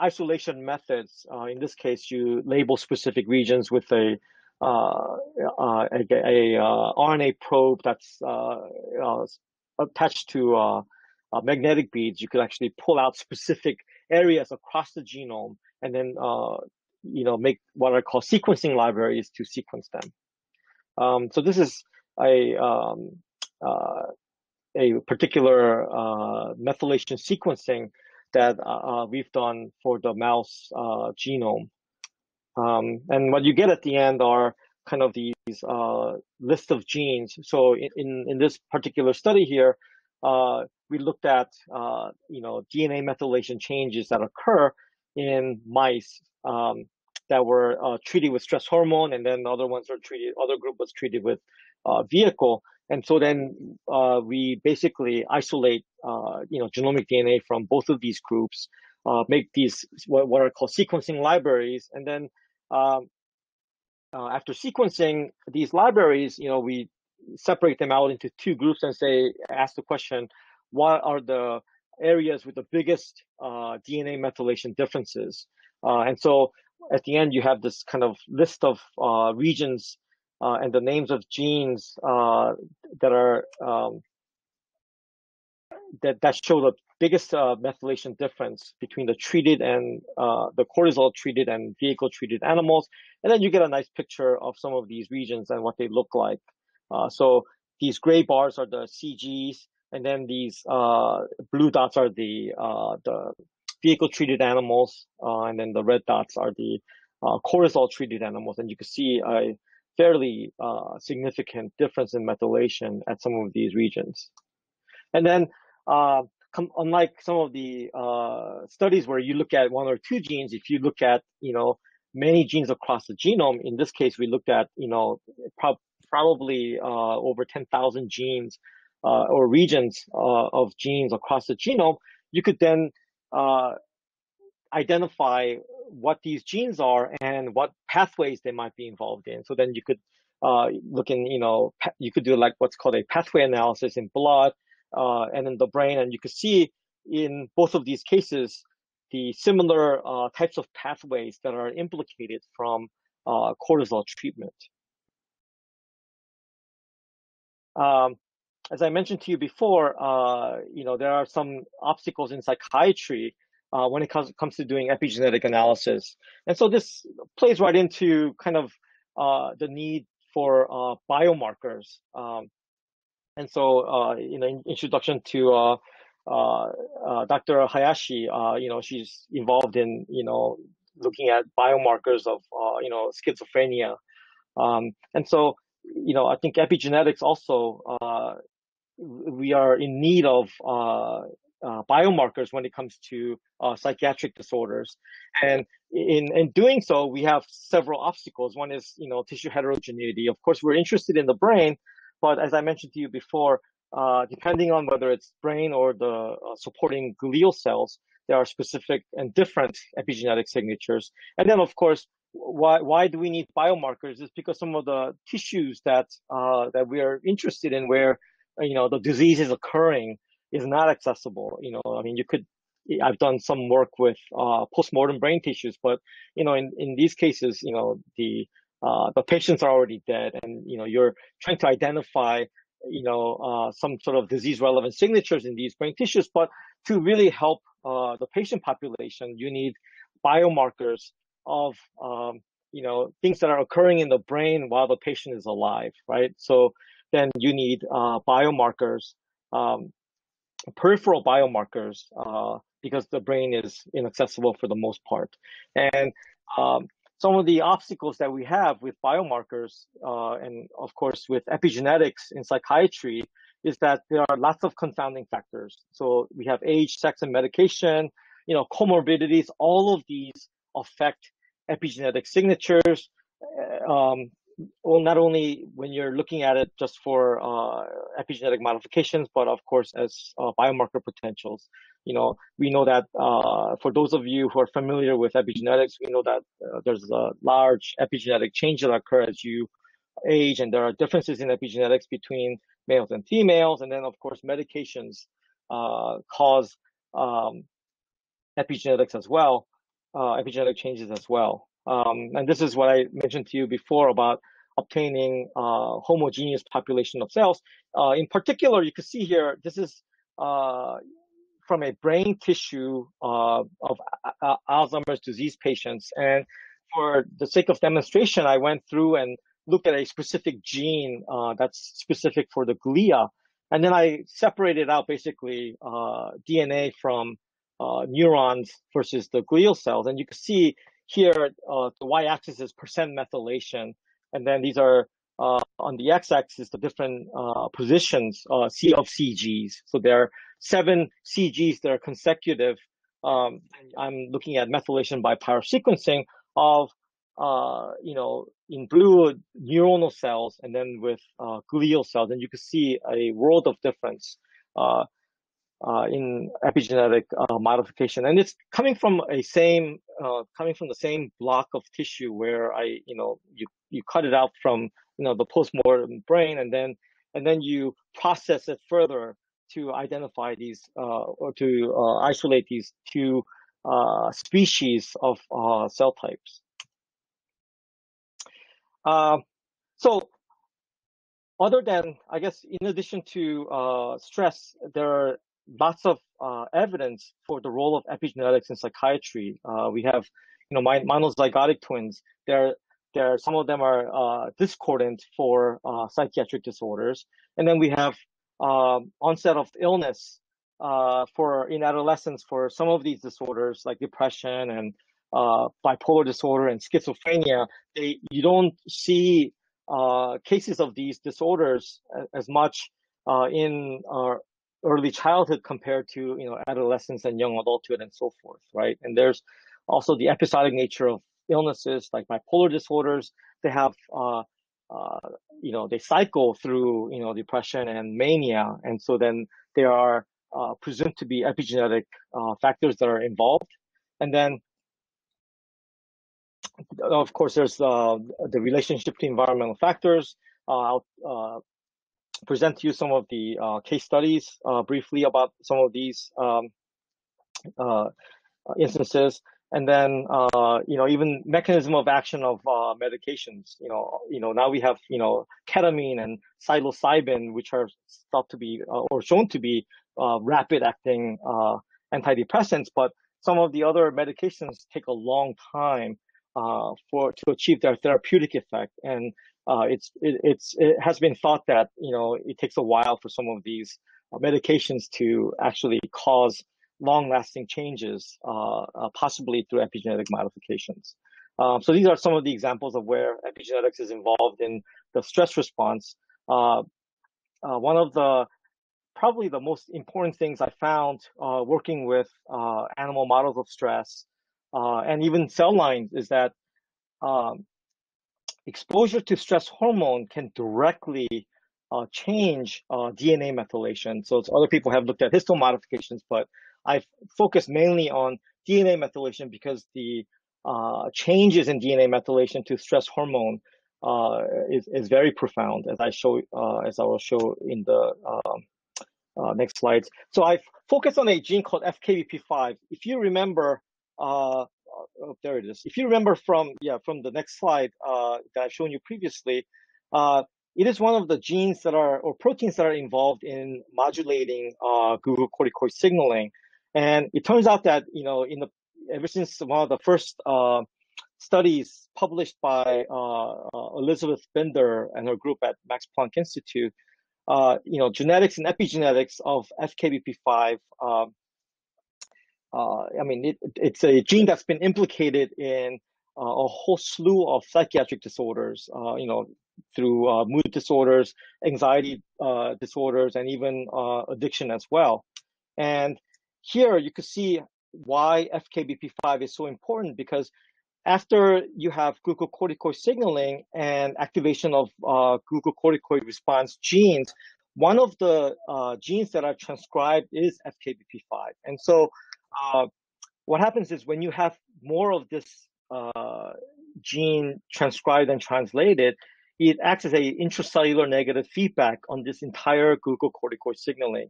isolation methods, uh, in this case, you label specific regions with a uh, uh a, a, a RNA probe that's attached to magnetic beads. You could actually pull out specific areas across the genome and then you know make what are called sequencing libraries to sequence them. Um, so this is a um, a particular methylation sequencing that uh, uh, we've done for the mouse uh, genome. Um, and what you get at the end are kind of these uh, list of genes. So in, in this particular study here, uh, we looked at uh, you know DNA methylation changes that occur in mice um, that were treated with stress hormone, and then other ones are treated. Other group was treated with vehicle. And so then uh, we basically isolate, uh, you know, genomic DNA from both of these groups, uh, make these what, what, are called sequencing libraries, and then um, uh, after sequencing these libraries, you know, we separate them out into two groups and say, ask the question, what are the areas with the biggest uh, DNA methylation differences? Uh, and so at the end, you have this kind of list of regions uh, and the names of genes uh, that are um, that that show the biggest uh, methylation difference between the treated and uh, the cortisol treated and vehicle treated animals, and then you get a nice picture of some of these regions and what they look like. Uh, so these gray bars are the CGs, and then these uh, blue dots are the the vehicle treated animals, and then the red dots are the cortisol treated animals, and you can see a fairly uh, significant difference in methylation at some of these regions. And then, uh, unlike some of the uh, studies where you look at one or two genes, if you look at, you know, many genes across the genome, in this case, we looked at, you know, pro probably uh, over 10,000 genes uh, or regions uh, of genes across the genome, you could then identify what these genes are and what pathways they might be involved in. So then you could uh, look in, you know, you could do like what's called a pathway analysis in blood uh, and in the brain, and you could see in both of these cases the similar uh, types of pathways that are implicated from uh, cortisol treatment. Um, as I mentioned to you before, uh, you know, there are some obstacles in psychiatry uh, when it comes, comes to doing epigenetic analysis. And so this plays right into kind of uh, the need for uh, biomarkers. Um, and so, uh, in the introduction to uh, Dr. Hayashi, you know, she's involved in, you know, looking at biomarkers of, you know, schizophrenia. Um, and so, you know, I think epigenetics also, uh, we are in need of uh, biomarkers when it comes to uh, psychiatric disorders. And in, in doing so, we have several obstacles. One is, you know, tissue heterogeneity. Of course, we're interested in the brain, but as I mentioned to you before, uh, depending on whether it's brain or the uh, supporting glial cells, there are specific and different epigenetic signatures. And then, of course, why why do we need biomarkers? Is because some of the tissues that uh, that we are interested in, where you know the disease is occurring, is not accessible. You know, I mean, you could. I've done some work with uh, postmortem brain tissues, but you know, in in these cases, you know, the uh, the patients are already dead, and you know, you're trying to identify you know, uh, some sort of disease relevant signatures in these brain tissues. But to really help uh, the patient population, you need biomarkers of, um, you know, things that are occurring in the brain while the patient is alive, right? So then you need uh, biomarkers, um, peripheral biomarkers, uh, because the brain is inaccessible for the most part. And um, some of the obstacles that we have with biomarkers uh, and of course with epigenetics in psychiatry is that there are lots of confounding factors. So we have age, sex, and medication, you know, comorbidities, all of these affect epigenetic signatures. Uh, um, well, not only when you're looking at it just for uh, epigenetic modifications, but of course as uh, biomarker potentials. You know, we know that uh, for those of you who are familiar with epigenetics, we know that uh, there's a large epigenetic change that occur as you age, and there are differences in epigenetics between males and females, and then of course medications uh, cause um, epigenetics as well, uh, epigenetic changes as well. Um, and this is what I mentioned to you before about obtaining uh, homogeneous population of cells. Uh, in particular, you can see here, this is uh, from a brain tissue uh, of Alzheimer's disease patients. And for the sake of demonstration, I went through and looked at a specific gene uh, that's specific for the glia. And then I separated out basically uh, DNA from neurons versus the glial cells. And you can see here, uh, the y-axis is percent methylation, and then these are uh, on the x-axis the different uh, positions uh, C of CGs. So there are seven CGs that are consecutive. Um, I'm looking at methylation by pyrosequencing of, uh, you know, in blue neuronal cells, and then with uh, glial cells, and you can see a world of difference uh, in epigenetic uh, modification, and it's coming from a same uh, coming from the same block of tissue where I you know you you cut it out from you know the postmortem brain, and then and then you process it further to identify these uh, or to uh, isolate these two uh, species of cell types. so other than, I guess, in addition to uh, stress, there are lots of uh, evidence for the role of epigenetics in psychiatry. Uh, we have, you know, monozygotic twins. There, there, some of them are uh, discordant for uh, psychiatric disorders, and then we have um, onset of illness uh, for in adolescence for some of these disorders like depression and uh, bipolar disorder and schizophrenia. They, you don't see cases of these disorders as much in early childhood compared to you know adolescence and young adulthood and so forth right? And there's also the episodic nature of illnesses like bipolar disorders. They have uh, uh, you know they cycle through you know depression and mania. And so then there are uh, presumed to be epigenetic uh, factors that are involved. And then of course there's uh, the relationship to environmental factors uh, I'll present to you some of the uh, case studies uh, briefly about some of these um, uh, instances, and then uh, you know even mechanism of action of uh, medications. You know, you know now we have you know ketamine and psilocybin, which are thought to be uh, or shown to be rapid acting antidepressants, but some of the other medications take a long time for to achieve their therapeutic effect and uh, it's it, it's it has been thought that you know it takes a while for some of these uh, medications to actually cause long-lasting changes, uh, uh possibly through epigenetic modifications. Um, so these are some of the examples of where epigenetics is involved in the stress response. Uh, uh, one of the probably the most important things I found working with animal models of stress and even cell lines is that um, exposure to stress hormone can directly uh, change uh, DNA methylation. So other people have looked at histone modifications, but I've focused mainly on DNA methylation because the uh, changes in DNA methylation to stress hormone uh, is, is very profound, as I show, uh, as I will show in the um, uh, next slides. So I've focused on a gene called FKBP5. If you remember, oh, there it is. If you remember from yeah from the next slide uh, that I've shown you previously, it is one of the genes that are or proteins that are involved in modulating glucocorticoid signaling. And it turns out that you know in the ever since one of the first uh, studies published by uh, uh, Elizabeth Binder and her group at Max Planck Institute, uh, you know, genetics and epigenetics of FKBP5. Uh, I mean, it, it's a gene that's been implicated in uh, a whole slew of psychiatric disorders. you know, through mood disorders, anxiety disorders, and even addiction as well. And here you can see why FKBP5 is so important because after you have glucocorticoid signaling and activation of uh, glucocorticoid response genes, one of the uh, genes that are transcribed is FKBP5. And so uh, what happens is when you have more of this uh, gene transcribed and translated, it acts as a intracellular negative feedback on this entire glucocorticoid signaling.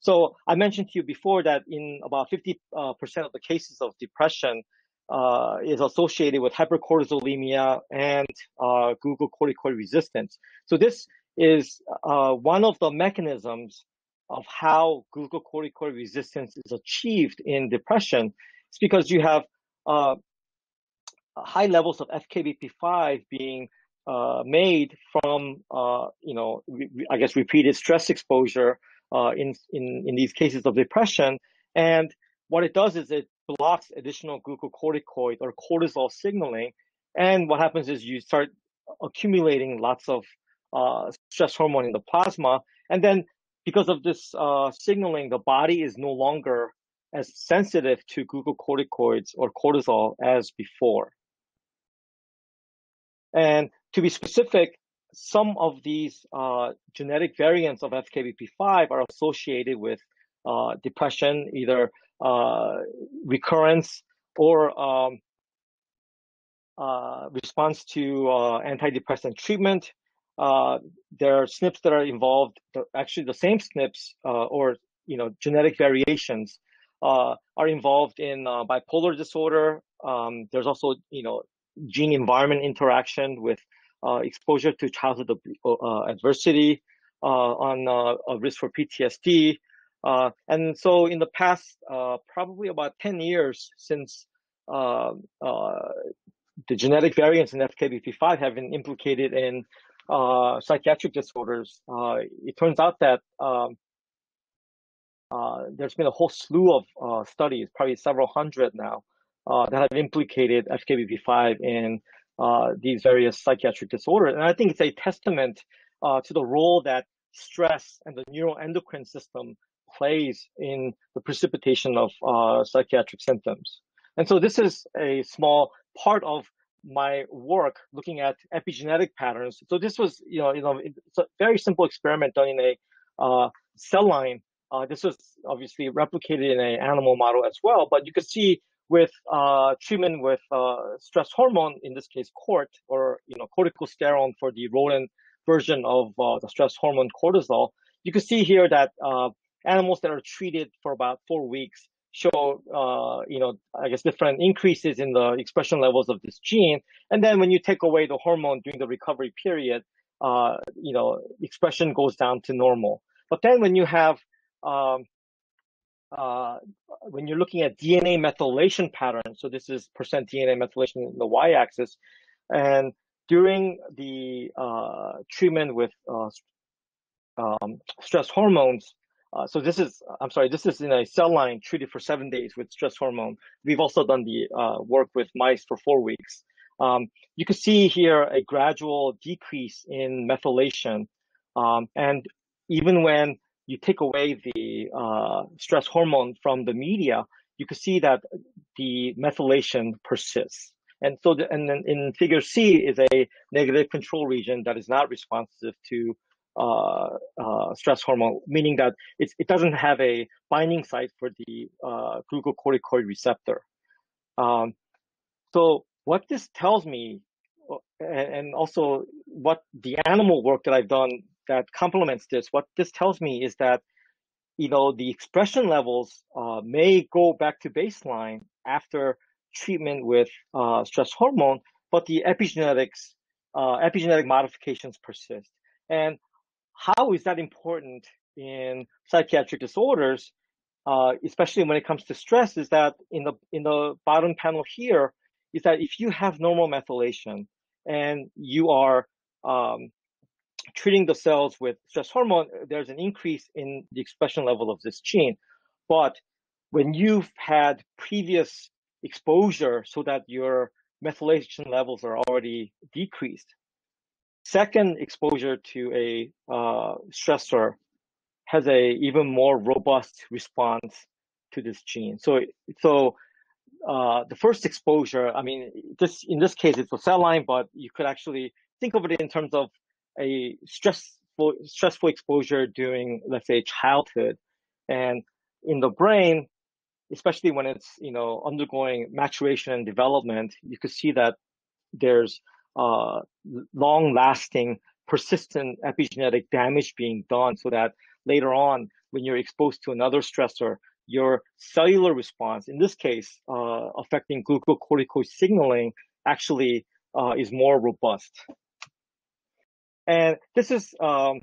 So I mentioned to you before that in about 50% uh, of the cases of depression uh, is associated with hypercortisolemia and uh, glucocorticoid resistance. So this is uh, one of the mechanisms of how glucocorticoid resistance is achieved in depression. It's because you have uh, high levels of FKBP5 being uh, made from, you know, I guess repeated stress exposure uh, in, in, in these cases of depression. And what it does is it blocks additional glucocorticoid or cortisol signaling. And what happens is you start accumulating lots of uh, stress hormone in the plasma. And then because of this uh, signaling, the body is no longer as sensitive to glucocorticoids or cortisol as before. And to be specific, some of these uh, genetic variants of FKBP5 are associated with uh, depression, either uh, recurrence or um, uh, response to uh, antidepressant treatment. Uh, there are SNPs that are involved, actually the same SNPs or you know genetic variations are involved in bipolar disorder. Um, there's also you know gene environment interaction with uh, exposure to childhood uh, adversity, uh, on a risk for PTSD. and so in the past, probably about 10 years since the genetic variants in FKBP5 have been implicated in uh, psychiatric disorders, uh, it turns out that um, uh, there's been a whole slew of studies, probably several hundred now, that have implicated FKBP5 in uh, these various psychiatric disorders. And I think it's a testament uh, to the role that stress and the neuroendocrine system plays in the precipitation of uh, psychiatric symptoms. And so this is a small part of my work looking at epigenetic patterns. So this was, you know, you know, it's a very simple experiment done in a uh, cell line. Uh, this was obviously replicated in an animal model as well, but you could see with uh, treatment with uh, stress hormone, in this case, CORT, or you know, corticosterone for the rodent version of uh, the stress hormone cortisol, you can see here that uh, animals that are treated for about four weeks show, uh, you know, I guess different increases in the expression levels of this gene. And then when you take away the hormone during the recovery period, uh, you know, expression goes down to normal. But then when you have um, uh, when you're looking at DNA methylation patterns, so this is percent DNA methylation in the y-axis, and during the uh, treatment with uh, um, stress hormones, uh, so this is, I'm sorry, this is in a cell line treated for seven days with stress hormone. We've also done the uh, work with mice for four weeks. Um, you can see here a gradual decrease in methylation. Um, and even when you take away the uh, stress hormone from the media, you can see that the methylation persists. And so, the, and then in figure C is a negative control region that is not responsive to stress hormone, meaning that it, it doesn't have a binding site for the uh, glucocorticoid receptor. Um, So what this tells me, uh, and also what the animal work that I've done that complements this, what this tells me is that, you know, the expression levels uh, may go back to baseline after treatment with uh, stress hormone, but the epigenetics, uh, epigenetic modifications persist. And how is that important in psychiatric disorders, uh, especially when it comes to stress? Is that in the in the bottom panel here is that if you have normal methylation and you are um, treating the cells with stress hormone, there's an increase in the expression level of this gene. But when you've had previous exposure so that your methylation levels are already decreased, second exposure to a uh, stressor has a even more robust response to this gene. So, so uh, the first exposure, I mean, this in this case it's a cell line, but you could actually think of it in terms of a stressful stressful exposure during, let's say, childhood, and in the brain, especially when it's you know undergoing maturation and development, you could see that there's uh, long-lasting, persistent epigenetic damage being done, so that later on, when you're exposed to another stressor, your cellular response, in this case, uh, affecting glucocorticoid signaling, actually uh, is more robust. And this is um,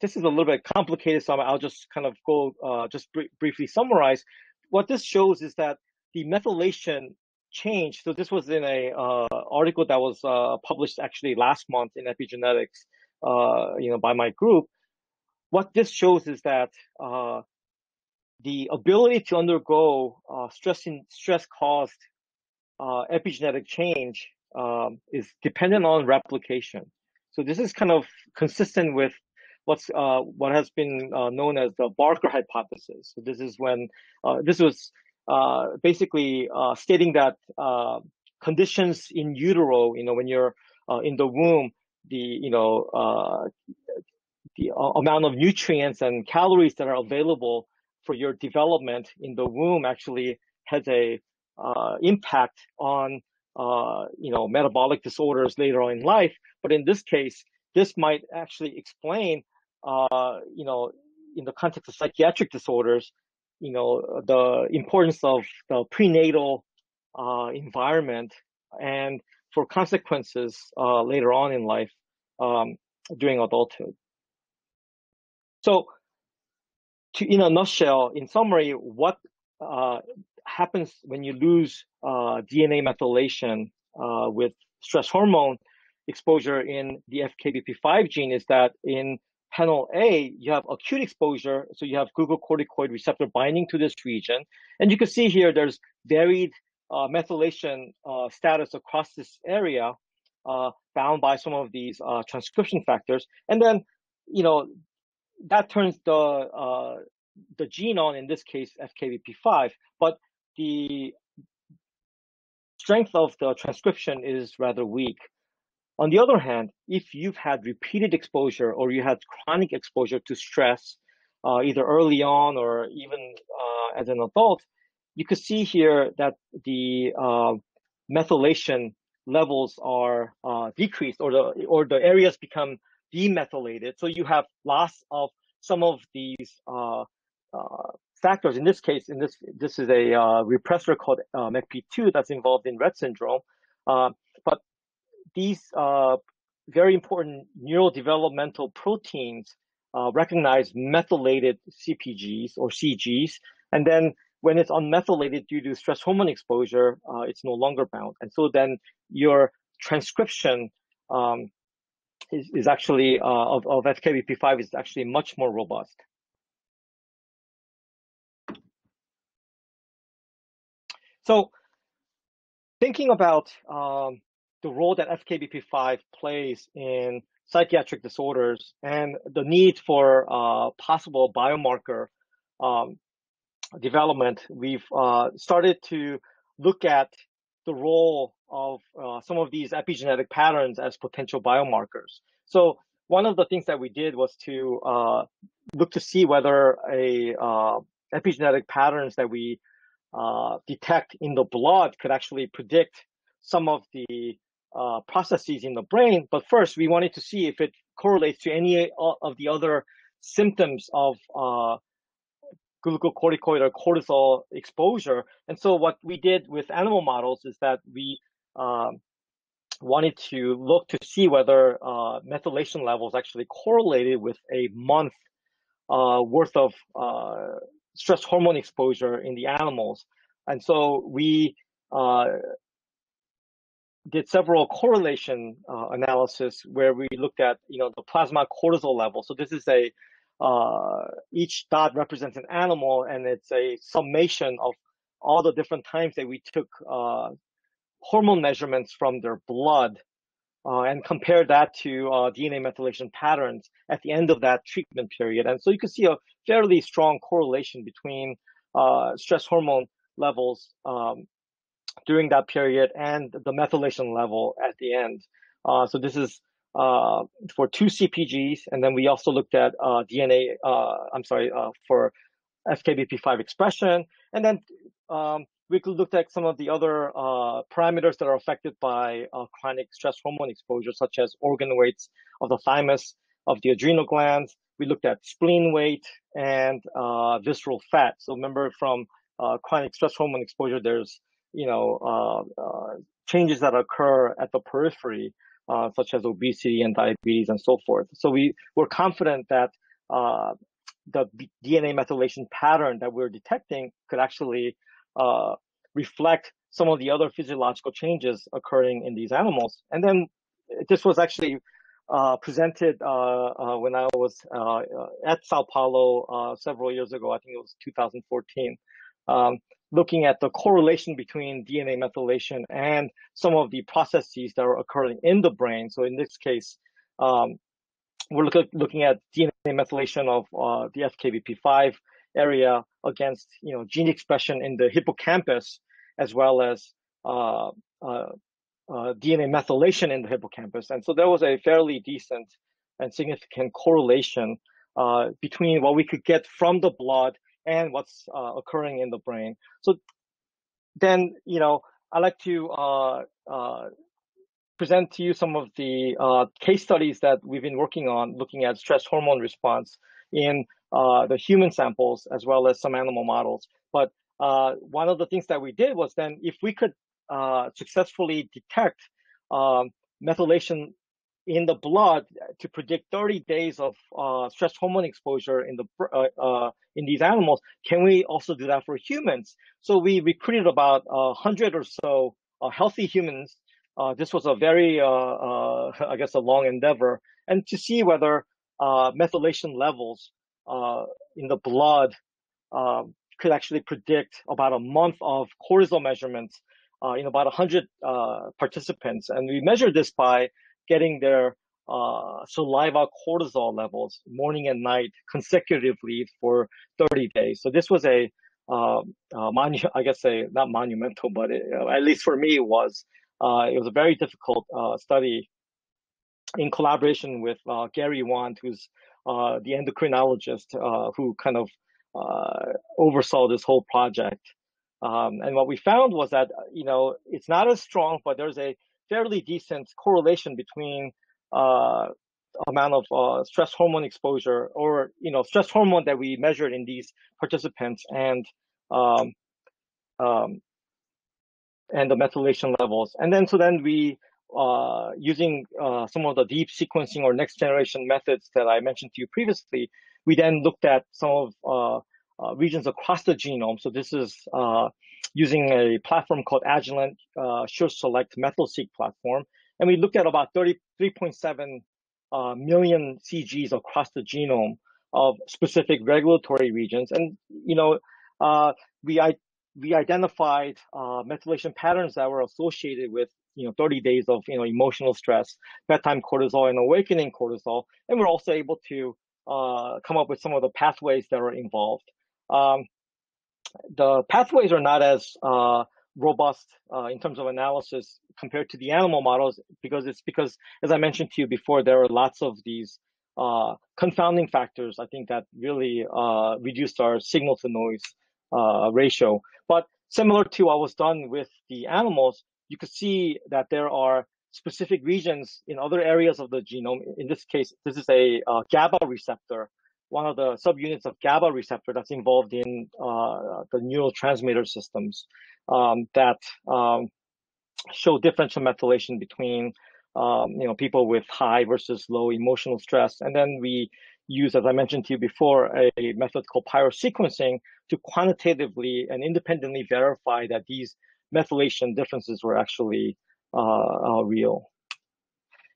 this is a little bit complicated, so I'll just kind of go uh, just br briefly summarize. What this shows is that the methylation change. So this was in a uh, article that was uh, published actually last month in Epigenetics, uh, you know, by my group. What this shows is that uh, the ability to undergo uh, stress in, stress caused uh, epigenetic change um, is dependent on replication. So this is kind of consistent with what's what has been known as the Barker hypothesis. So this is when this was basically stating that conditions in utero, you know, when you're in the womb, the you know the amount of nutrients and calories that are available for your development in the womb actually has a uh, impact on uh, you know metabolic disorders later on in life. But in this case, this might actually explain uh, you know in the context of psychiatric disorders, you know the importance of the prenatal uh, environment and for consequences uh, later on in life um, during adulthood. So to, in a nutshell, in summary, what uh, happens when you lose uh, DNA methylation uh, with stress hormone exposure in the FKBP5 gene is that in panel A, you have acute exposure, so you have glucocorticoid receptor binding to this region. And you can see here there's varied uh, methylation uh, status across this area uh, bound by some of these transcription factors. And then, you know, that turns the uh, the gene on in this case FKBP5, but the strength of the transcription is rather weak. On the other hand, if you've had repeated exposure or you had chronic exposure to stress, uh, either early on or even uh, as an adult, you could see here that the uh, methylation levels are uh, decreased or the or the areas become demethylated. So you have loss of some of these uh, uh, factors. In this case, in this this is a repressor called uh, MECP2 that's involved in Rett syndrome. But these uh, very important neurodevelopmental proteins recognize methylated CPGs or CGs, and then when it's unmethylated due to stress hormone exposure, it's no longer bound, and so then your transcription um, is, is actually uh, of, of FKBP5 is actually much more robust. So thinking about um, the role that FKBP5 plays in psychiatric disorders and the need for uh, possible biomarker um, development, we've uh, started to look at the role of uh, some of these epigenetic patterns as potential biomarkers. So one of the things that we did was to uh, look to see whether a uh, epigenetic patterns that we uh, detect in the blood could actually predict some of the uh, processes in the brain. But first, we wanted to see if it correlates to any of the other symptoms of uh, glucocorticoid or cortisol exposure. And so what we did with animal models is that we um, wanted to look to see whether uh, methylation levels actually correlated with a month uh, worth of uh, stress hormone exposure in the animals. And so we uh, did several correlation uh, analysis where we looked at, you know, the plasma cortisol level. So this is a uh, each dot represents an animal, and it's a summation of all the different times that we took uh, hormone measurements from their blood uh, and compare that to uh, DNA methylation patterns at the end of that treatment period. And so you can see a fairly strong correlation between uh, stress hormone levels um, during that period and the methylation level at the end. Uh, so this is uh, for two CPGs, and then we also looked at uh, DNA. Uh, I'm sorry uh, for FKBP5 expression, and then um, we could look at some of the other uh, parameters that are affected by chronic stress hormone exposure, such as organ weights of the thymus, of the adrenal glands. We looked at spleen weight and visceral fat. So remember, from chronic stress hormone exposure, there's you know changes that occur at the periphery uh, such as obesity and diabetes and so forth. So we were confident that uh, the DNA methylation pattern that we're detecting could actually uh, reflect some of the other physiological changes occurring in these animals. And then this was actually uh, presented uh, uh, when I was at Sao Paulo several years ago. I think it was 2014. Um, looking at the correlation between DNA methylation and some of the processes that are occurring in the brain. So in this case, um, we're look looking at DNA methylation of uh, the FKBP5 area against you know gene expression in the hippocampus, as well as uh, uh, uh DNA methylation in the hippocampus. And so there was a fairly decent and significant correlation uh, between what we could get from the blood and what's uh, occurring in the brain. So then, you know, I like to uh, uh, present to you some of the uh, case studies that we've been working on, looking at stress hormone response in uh, the human samples as well as some animal models. But uh, one of the things that we did was then, if we could successfully detect um, methylation in the blood to predict 30 days of uh, stress hormone exposure in the uh, uh, in these animals. Can we also do that for humans? So we recruited about a hundred or so uh, healthy humans. Uh, this was a very, uh, *laughs* I guess, a long endeavor, and to see whether methylation levels in the blood could actually predict about a month of cortisol measurements in about 100 participants. And we measured this by getting their uh, saliva cortisol levels morning and night consecutively for 30 days. So this was a, uh, uh, monu- *laughs* I guess a not monumental, but it, at least for me it was. Uh, it was a very difficult uh, study in collaboration with uh, Gary Wand, who's the endocrinologist who kind of oversaw this whole project. Um, and what we found was that you know it's not as strong, but there's a fairly decent correlation between uh, amount of uh, stress hormone exposure or you know stress hormone that we measured in these participants and um, um, and the methylation levels. And then so then we uh, using uh, some of the deep sequencing or next generation methods that I mentioned to you previously we then looked at some of uh, uh, regions across the genome. So this is using a platform called Agilent uh, SureSelect MethylSeq platform. And we looked at about 33.7 uh, million CGs across the genome of specific regulatory regions. And, you know, uh, we, I, we identified uh, methylation patterns that were associated with, you know, 30 days of, you know, emotional stress, bedtime cortisol and awakening cortisol. And we're also able to uh, come up with some of the pathways that are involved. Um, the pathways are not as uh, robust uh, in terms of analysis compared to the animal models because it's because, as I mentioned to you before, there are lots of these uh, confounding factors. I think that really uh, reduced our signal to noise uh, ratio. But similar to what was done with the animals, you could see that there are specific regions in other areas of the genome. In this case, this is a uh, GABA receptor, one of the subunits of GABA receptor that's involved in uh, the neurotransmitter systems um, that um, show differential methylation between um, you know people with high versus low emotional stress, and then we use, as I mentioned to you before, a, method called pyrosequencing to quantitatively and independently verify that these methylation differences were actually uh, uh, real.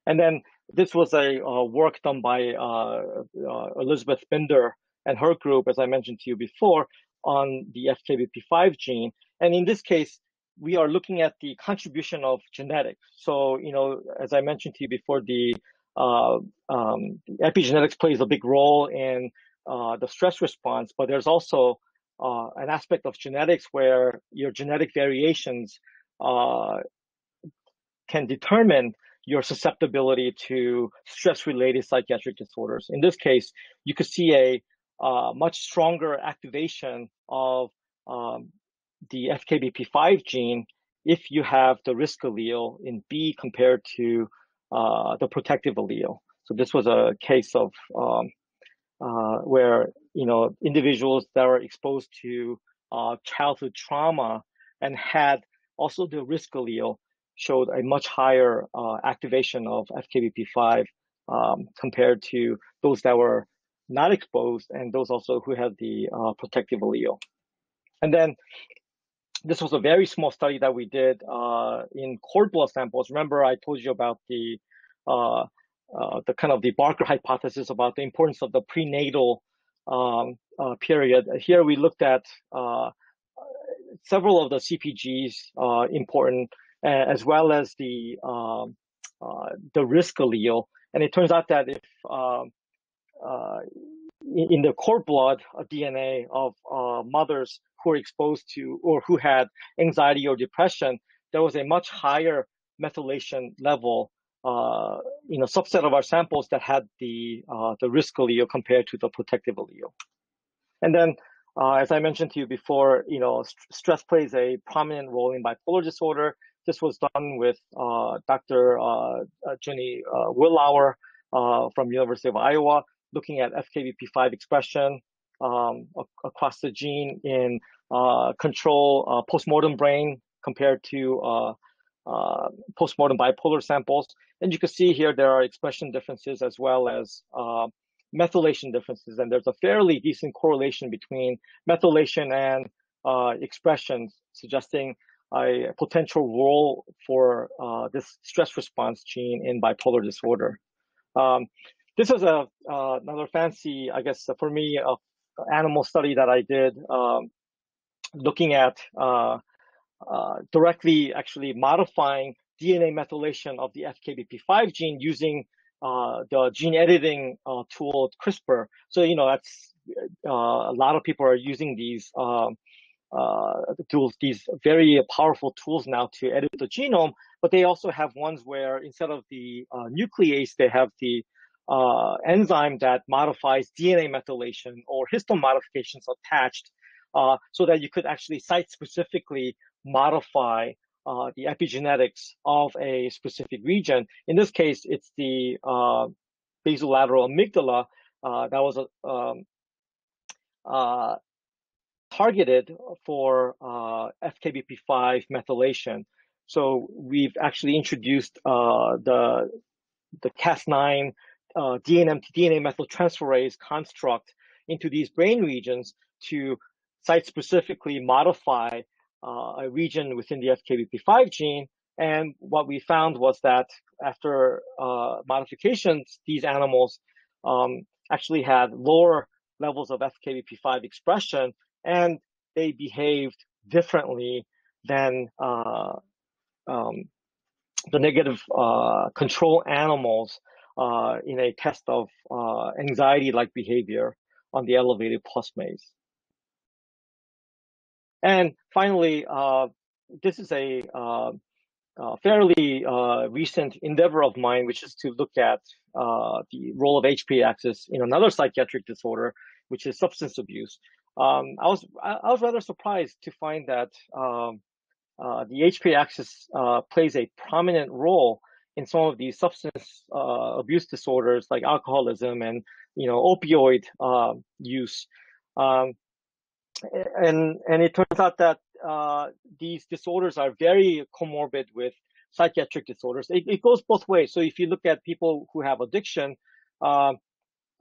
And then this was a work done by uh, uh, Elizabeth Binder and her group, as I mentioned to you before, on the FKBP5 gene. And in this case, we are looking at the contribution of genetics. So, you know, as I mentioned to you before, the uh, um, epigenetics plays a big role in uh, the stress response, but there's also uh, an aspect of genetics where your genetic variations uh, can determine your susceptibility to stress-related psychiatric disorders. In this case, you could see a uh, much stronger activation of um, the FKBP5 gene if you have the risk allele in B compared to uh, the protective allele. So this was a case of um, uh, where you know individuals that were exposed to uh, childhood trauma and had also the risk allele showed a much higher uh, activation of FKBP5 um, compared to those that were not exposed and those also who had the uh, protective allele. And then this was a very small study that we did uh, in cord blood samples. Remember, I told you about the uh, uh, the kind of the Barker hypothesis about the importance of the prenatal um, uh, period. Here we looked at uh, several of the CPGs important, as well as the um, the risk allele. And it turns out that if um, in the cord blood DNA of mothers who were exposed to or who had anxiety or depression, there was a much higher methylation level, uh, you know, subset of our samples that had the uh, the risk allele compared to the protective allele. And then, uh, as I mentioned to you before, you know, st stress plays a prominent role in bipolar disorder. This was done with uh, Dr. Uh, uh, Jenny Willour from University of Iowa, looking at FKBP5 expression um, across the gene in control postmortem brain compared to uh, postmortem bipolar samples. And you can see here there are expression differences as well as uh, methylation differences. And there's a fairly decent correlation between methylation and uh, expressions, suggesting a potential role for this stress response gene in bipolar disorder. Um, this is a another fancy, I guess, for me, animal study that I did um, looking at uh, uh, directly actually modifying DNA methylation of the FKBP5 gene using uh, the gene editing uh, tool CRISPR. So you know that's uh, a lot of people are using these um, uh, tools, these very powerful tools now to edit the genome. But they also have ones where instead of the nuclease, they have the enzyme that modifies DNA methylation or histone modifications attached uh, so that you could actually site specifically modify uh, the epigenetics of a specific region. In this case, it's the uh, basolateral amygdala uh, that was um, uh, targeted for uh, FKBP5 methylation. So we've actually introduced the the Cas9 DNMT DNA methyltransferase construct into these brain regions to site specifically modify uh, a region within the FKBP5 gene. And what we found was that after uh, modifications, these animals um, actually had lower levels of FKBP5 expression and they behaved differently than uh, um, the negative uh, control animals uh, in a test of uh, anxiety-like behavior on the elevated plus maze. And finally, uh, this is a uh, fairly recent endeavor of mine, which is to look at the role of HPA axis in another psychiatric disorder, which is substance abuse. Um, I was I, was rather surprised to find that um, uh, the HPA axis uh, plays a prominent role in some of these substance uh, abuse disorders like alcoholism and you know opioid uh, use. Um, and and it turns out that uh, these disorders are very comorbid with psychiatric disorders. It, it, goes both ways. So if you look at people who have addiction, uh,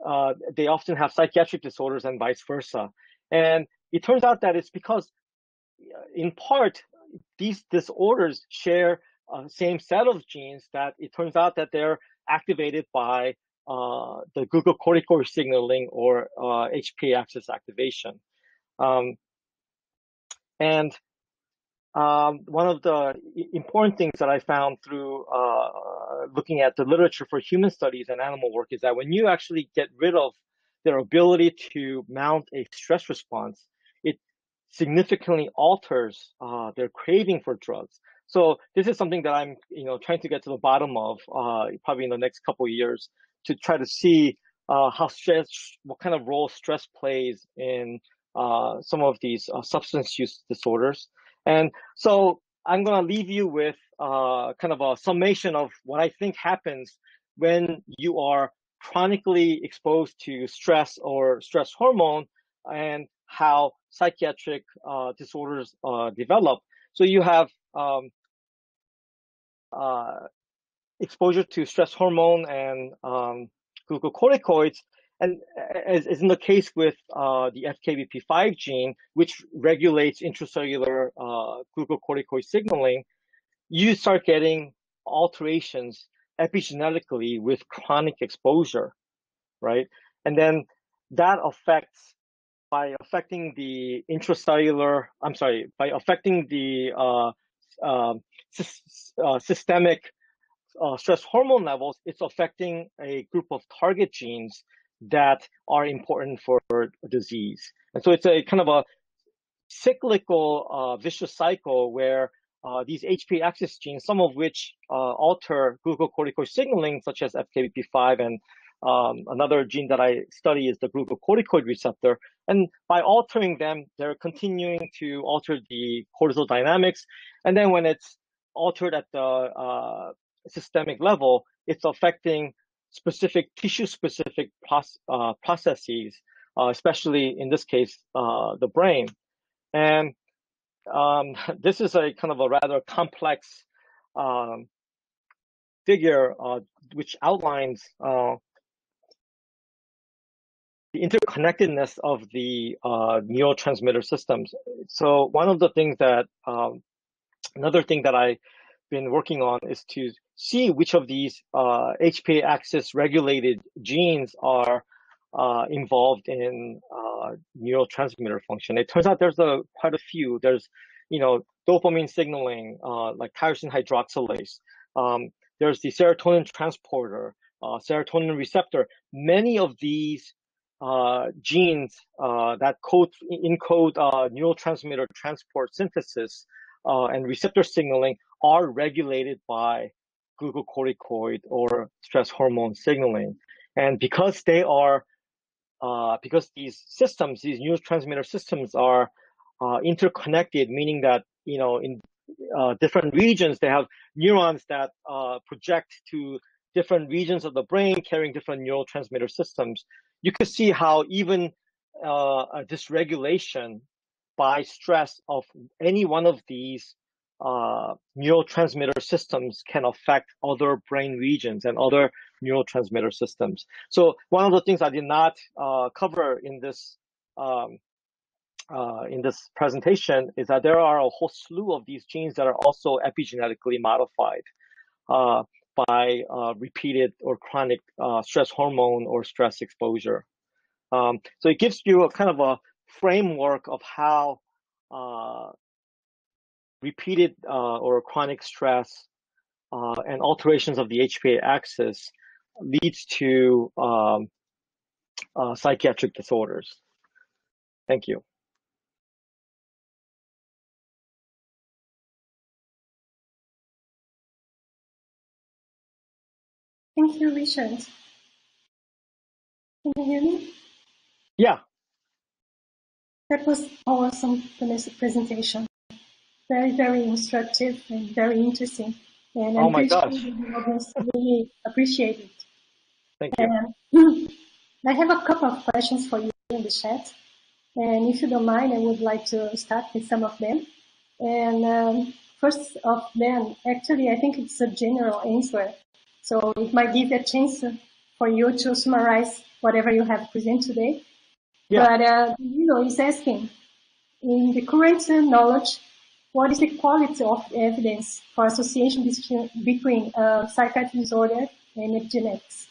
uh, they often have psychiatric disorders and vice versa. And it turns out that it's because, in part, these disorders share a same set of genes that it turns out that they're activated by uh, the glucocorticoid signaling or uh, HPA axis activation. Um, and um, one of the important things that I found through uh, looking at the literature for human studies and animal work is that when you actually get rid of their ability to mount a stress response, it significantly alters uh, their craving for drugs. So this is something that I'm, you know, trying to get to the bottom of uh, probably in the next couple of years to try to see uh, how stress, what kind of role stress plays in uh, some of these uh, substance use disorders. And so I'm going to leave you with uh, kind of a summation of what I think happens when you are chronically exposed to stress or stress hormone and how psychiatric uh, disorders uh, develop. So you have um, uh, exposure to stress hormone and um, glucocorticoids, and as, as, in the case with uh, the FKBP5 gene, which regulates intracellular uh, glucocorticoid signaling, you start getting alterations epigenetically with chronic exposure, right? And then that affects by affecting the intracellular, I'm sorry, by affecting the uh, uh, uh, systemic uh, stress hormone levels, it's affecting a group of target genes that are important for disease. And so it's a kind of a cyclical uh, vicious cycle where uh, these HPA axis genes, some of which uh, alter glucocorticoid signaling, such as FKBP5 and um, another gene that I study is the glucocorticoid receptor. And by altering them, they're continuing to alter the cortisol dynamics. And then when it's altered at the uh, systemic level, it's affecting specific tissue specific proce- uh, processes, uh, especially in this case, the brain. And um, *laughs* this is a kind of a rather complex um, figure uh, which outlines uh, the interconnectedness of the uh, neurotransmitter systems. So one of the things that um, another thing that I've been working on is to see which of these uh, HPA axis regulated genes are uh, involved in uh, neurotransmitter function. It turns out there's a quite a few. There's, you know, dopamine signaling, uh, like tyrosine hydroxylase. Um, there's the serotonin transporter, uh, serotonin receptor. Many of these uh, genes that code encode neurotransmitter transport synthesis and receptor signaling are regulated by glucocorticoid or stress hormone signaling. And because they are, uh, because these systems, these neurotransmitter systems are uh, interconnected, meaning that, you know, in uh, different regions, they have neurons that uh, project to different regions of the brain carrying different neurotransmitter systems. You can see how even uh, a dysregulation by stress of any one of these uh, neurotransmitter systems can affect other brain regions and other neurotransmitter systems. So one of the things I did not uh, cover in this um, uh, in this presentation is that there are a whole slew of these genes that are also epigenetically modified uh, by uh, repeated or chronic uh, stress hormone or stress exposure. Um, so it gives you a kind of a framework of how repeated uh, or chronic stress uh, and alterations of the HPA axis leads to um, uh, psychiatric disorders. Thank you. Thank you, Richard. Can you hear me? Yeah. That was awesome presentation. Very, very instructive and very interesting. And oh my gosh. really appreciate it. Thank you. *clears throat* I have a couple of questions for you in the chat. And if you don't mind, I would like to start with some of them. And um, first of them, actually, I think it's a general answer. So it might give a chance for you to summarize whatever you have presented today. Yeah. But, uh, you know, it's asking, in the current knowledge, what is the quality of evidence for association between uh, psychiatric disorder and epigenetics?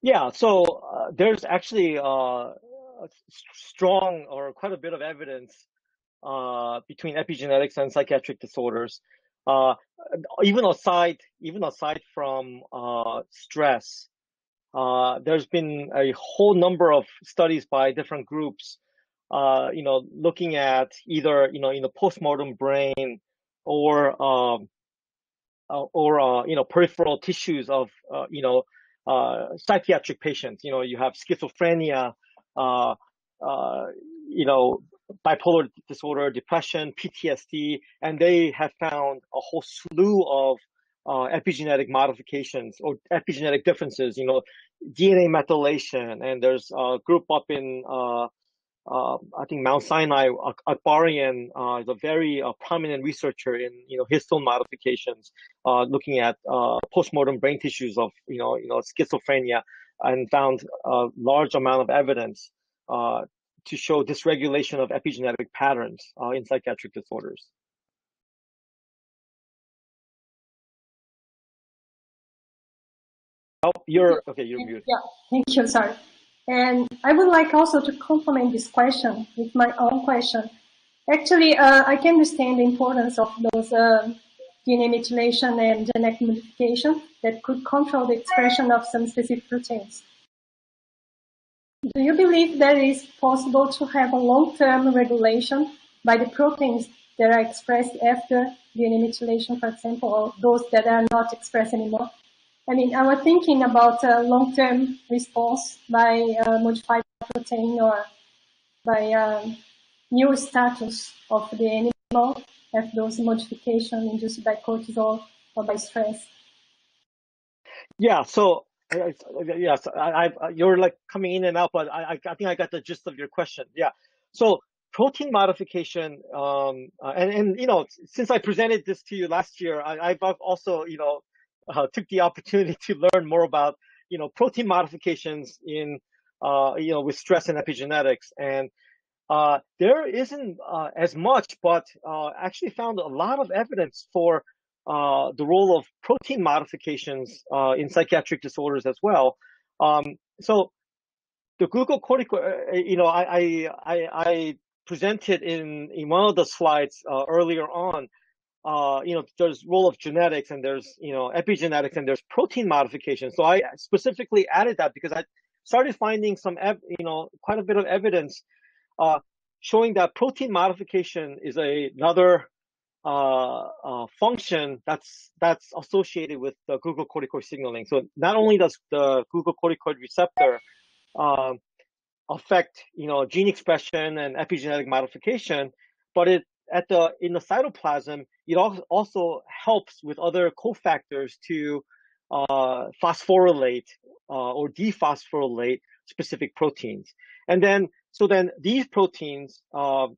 Yeah, so uh, there's actually uh, strong or quite a bit of evidence uh, between epigenetics and psychiatric disorders. Uh, even aside, even aside from uh, stress, there's been a whole number of studies by different groups, uh, you know, looking at either, you know, in the postmortem brain or, um, uh, or, you know, peripheral tissues of, you know, psychiatric patients. You know, you have schizophrenia, you know, bipolar disorder, depression, PTSD, and they have found a whole slew of uh, epigenetic modifications or epigenetic differences, you know, DNA methylation, and there's a group up in, uh, uh, I think Mount Sinai, Akbarian uh, is a very uh, prominent researcher in, you know, histone modifications, uh, looking at postmortem brain tissues of, you know, you know, schizophrenia, and found a large amount of evidence to show dysregulation of epigenetic patterns in psychiatric disorders. Oh, you're okay. You're muted. Yeah, thank you. Sorry. And I would like also to complement this question with my own question. Actually, uh, I can understand the importance of those uh, DNA methylation and genetic modification that could control the expression of some specific proteins. Do you believe that it is possible to have a long-term regulation by the proteins that are expressed after DNA methylation, for example, or those that are not expressed anymore? I mean, I was thinking about a long-term response by uh, modified protein or by um, new status of the animal after those modifications induced by cortisol or by stress. Yeah, so yes, I, I, you're like coming in and out, but I, I think I got the gist of your question. Yeah, so protein modification, um, uh, and and you know, since I presented this to you last year, I, I've also you know uh, took the opportunity to learn more about, you know, protein modifications in, uh, you know, with stress and epigenetics. And uh, there isn't uh, as much, but uh, actually found a lot of evidence for uh, the role of protein modifications in psychiatric disorders as well. Um, so the glucocorticoid, you know, I, I, I, presented in, in one of the slides earlier on uh, you know, there's role of genetics and there's, you know, epigenetics and there's protein modification. So I specifically added that because I started finding some, you know, quite a bit of evidence, uh, showing that protein modification is a, another, uh, uh, function that's, that's associated with the glucocorticoid signaling. So not only does the glucocorticoid receptor, um, affect, you know, gene expression and epigenetic modification, but it at the in the cytoplasm, it also helps with other cofactors to uh, phosphorylate uh, or dephosphorylate specific proteins. And then, so then these proteins uh,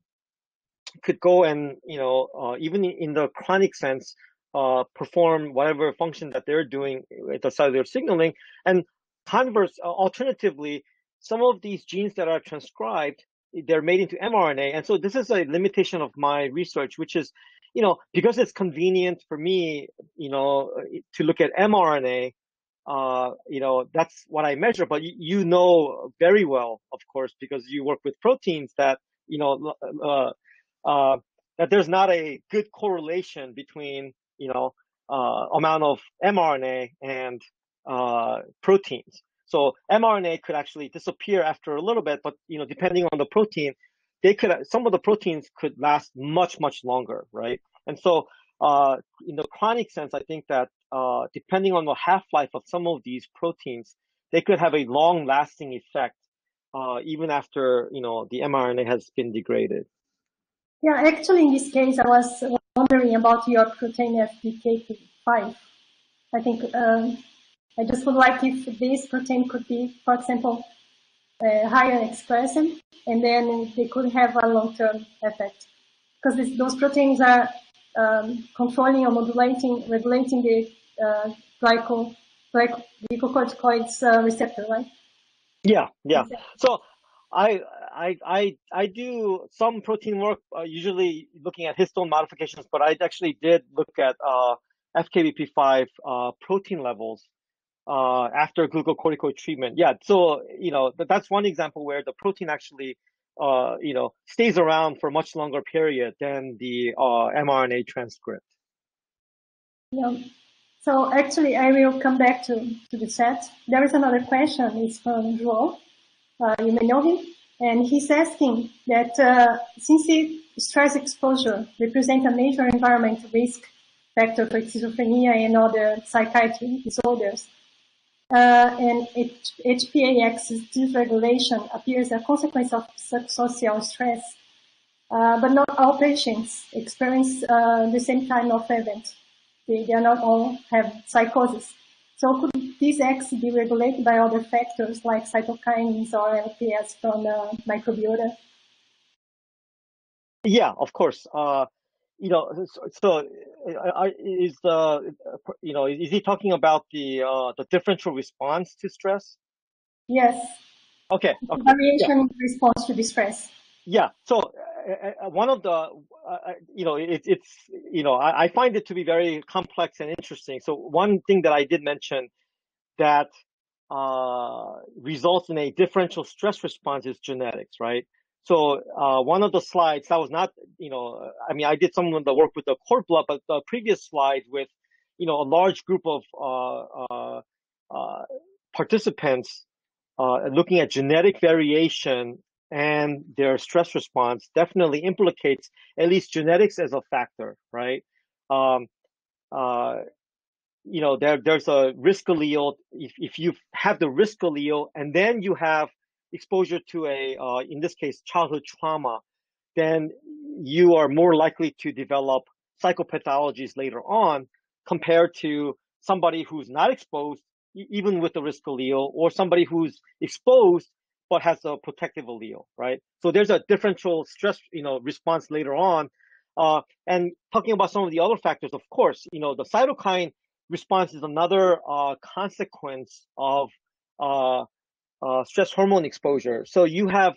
could go and, you know, uh, even in the chronic sense, uh, perform whatever function that they're doing at the cellular signaling. And converse, uh, alternatively, some of these genes that are transcribed they're made into mRNA. And so this is a limitation of my research, which is, you know, because it's convenient for me, you know, to look at mRNA, uh, you know, that's what I measure. But you, you, know very well, of course, because you work with proteins that, you know, uh, uh, that there's not a good correlation between, you know, uh, amount of mRNA and uh, proteins. So mRNA could actually disappear after a little bit, but you know, depending on the protein, they could some of the proteins could last much much longer, right? And so, uh, in the chronic sense, I think that uh, depending on the half life of some of these proteins, they could have a long lasting effect uh, even after you know the mRNA has been degraded. Yeah, actually, in this case, I was wondering about your protein FPK5. I think um, I just would like if this protein could be, for example, uh, higher expression, and then they could have a long-term effect. Because this, those proteins are um, controlling or modulating, regulating the uh, glyco, glyco, glucocorticoids uh, receptor, right? Yeah, yeah. So I I I I do some protein work, uh, usually looking at histone modifications, but I actually did look at uh, FKBP5 uh, protein levels uh, after glucocorticoid treatment. Yeah, so you know that's one example where the protein actually uh, you know stays around for a much longer period than the uh, mRNA transcript. Yeah. So actually, I will come back to, to the chat. There is another question. It's from Joel. Uh, you may know him. And he's asking that uh, since stress exposure represents a major environmental risk factor for schizophrenia and other psychiatric disorders, uh, and HPA axis dysregulation appears as a consequence of social stress, uh, but not all patients experience uh, the same kind of event. They, they are not all have psychosis. So could these X be regulated by other factors like cytokines or LPS from the microbiota? Yeah, of course. Uh, you know, so, so uh, is the you know is he talking about the uh, the differential response to stress? Yes. Okay. okay. Variation yeah. response to distress. Yeah. So uh, uh, one of the, uh, uh, you know, it, it's, you know, I, I, find it to be very complex and interesting. So one thing that I did mention that uh, results in a differential stress response is genetics, right? So uh, one of the slides that was not, you know, I mean, I did some of the work with the cord blood, but the previous slide with, you know, a large group of participants looking at genetic variation and their stress response definitely implicates at least genetics as a factor, right? Um, uh, you know, there there's a risk allele. If if you have the risk allele and then you have exposure to a, uh, in this case, childhood trauma, then you are more likely to develop psychopathologies later on compared to somebody who's not exposed, even with the risk allele, or somebody who's exposed but has a protective allele, right? So there's a differential stress, you know, response later on. Uh, and talking about some of the other factors, of course, you know, the cytokine response is another uh, consequence of uh, uh stress hormone exposure. So you have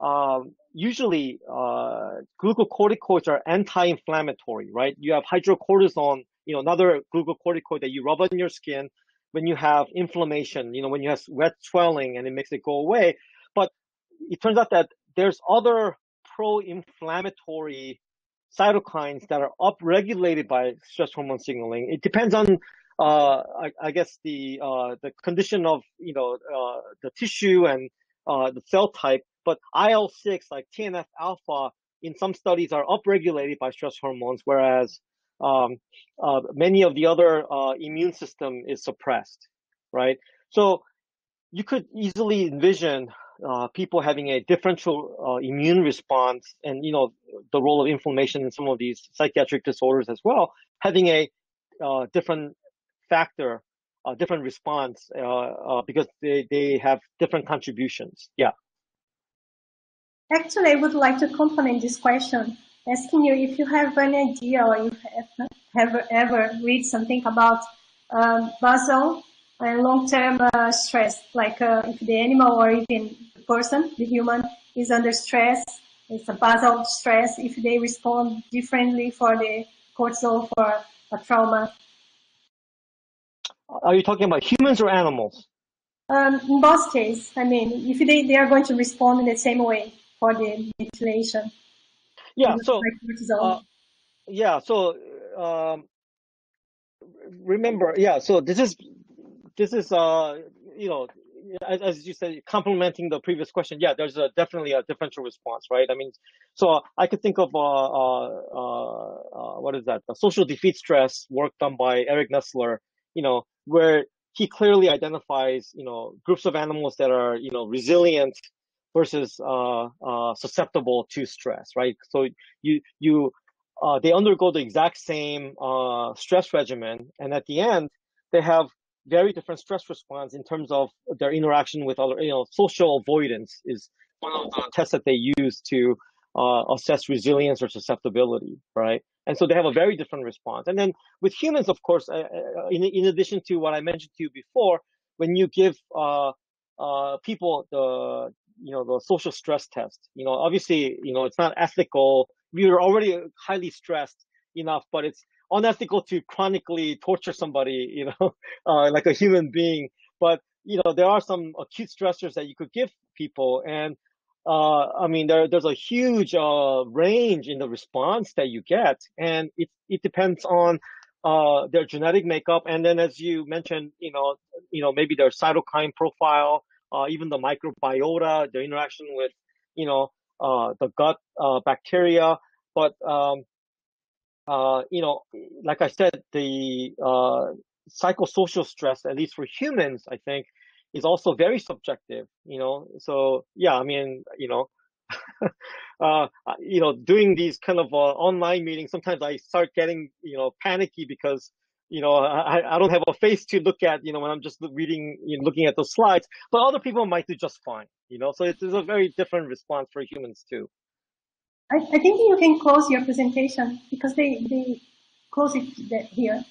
um, usually uh, glucocorticoids are anti-inflammatory, right? You have hydrocortisone, you know, another glucocorticoid that you rub on your skin when you have inflammation, you know, when you have red swelling and it makes it go away. But it turns out that there's other pro-inflammatory cytokines that are upregulated by stress hormone signaling. It depends on, uh, I, I, guess the uh, the condition of you know uh, the tissue and uh, the cell type. But IL-6, like TNF alpha, in some studies are upregulated by stress hormones, whereas um, uh, many of the other uh, immune system is suppressed, right? So you could easily envision uh, people having a differential immune response, and you know the role of inflammation in some of these psychiatric disorders as well, having a uh, different factor, a different response uh, because they they have different contributions. Yeah. Actually, I would like to complement this question asking you if you have any idea or you have, have ever read something about um, basal and long-term uh, stress, like uh, if the animal or even the person, the human, is under stress, it's a basal stress, if they respond differently for the cortisol for a trauma. Are you talking about humans or animals? Um, in both cases, I mean, if they, they are going to respond in the same way for the ventilation. Yeah. So, uh, yeah. So, um, remember, yeah. So this is, this is, uh, you know, as, as, you said, complementing the previous question. Yeah, there's a, definitely a differential response, right? I mean, so I could think of, uh, uh, uh, uh what is that? The social defeat stress work done by Eric Nestler, you know, where he clearly identifies, you know, groups of animals that are, you know, resilient versus uh, uh, susceptible to stress, right? So you you uh, they undergo the exact same uh, stress regimen, and at the end they have very different stress response in terms of their interaction with other, you know, social avoidance is one of the tests that they use to uh, assess resilience or susceptibility, right? And so they have a very different response. And then with humans, of course, uh, uh in, in addition to what I mentioned to you before, when you give uh, uh, people the you know the social stress test, you know, obviously, you know, it's not ethical. We are already highly stressed enough, but it's unethical to chronically torture somebody, *laughs* you know, uh, like a human being. But you know, there are some acute stressors that you could give people, and uh, I mean, there, there's a huge uh, range in the response that you get, and it it depends on uh, their genetic makeup, and then as you mentioned, you know, you know, maybe their cytokine profile, uh, even the microbiota, their interaction with, you know, uh, the gut uh, bacteria. But um, uh, you know, like I said, the uh, psychosocial stress, at least for humans, I think, is also very subjective. You know, so yeah, I mean, you know, *laughs* uh, you know, doing these kind of uh, online meetings, sometimes I start getting, you know, panicky because, you know, I, I don't have a face to look at, you know, when I'm just reading, you know, looking at the slides, but other people might do just fine, you know, so it's, it's a very different response for humans too. I, I think you can close your presentation because they, they close it here.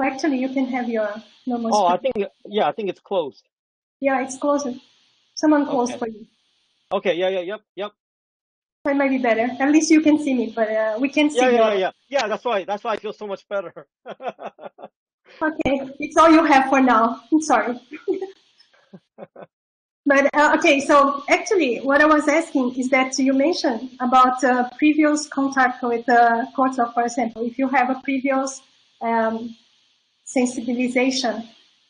So actually you can have your normal Oh, screen. I think, yeah, I think it's closed. Yeah, it's closed. Someone closed okay. for you. Okay, yeah, yeah, yep, yep. That might be better. At least you can see me, but uh, we can see Yeah, yeah, yeah, yeah. Yeah, that's why. That's why I feel so much better. *laughs* okay, it's all you have for now. I'm *laughs* sorry. *laughs* but uh, okay, so actually, what I was asking is that you mentioned about uh, previous contact with uh, cortisol, for example. If you have a previous um, sensibilization,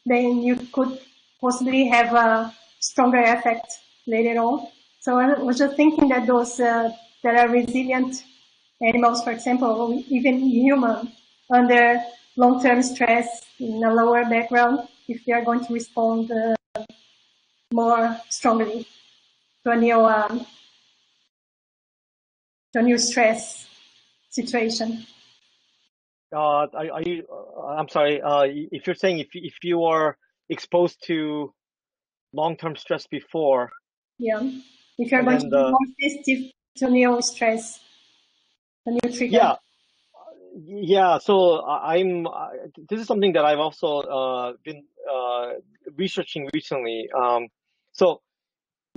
then you could possibly have a stronger effect later on. So I was just thinking that those uh, that are resilient animals, for example, or even human under long-term stress in a lower background, if they are going to respond uh, more strongly to a new um, to a new stress situation. Uh, are, are you? Uh, I'm sorry. Uh, if you're saying if if you are exposed to long-term stress before, yeah if you're going to more sensitive to new stress, the new trigger. Yeah. Yeah, so I'm. This is something that I've also uh, been uh, researching recently. Um, so,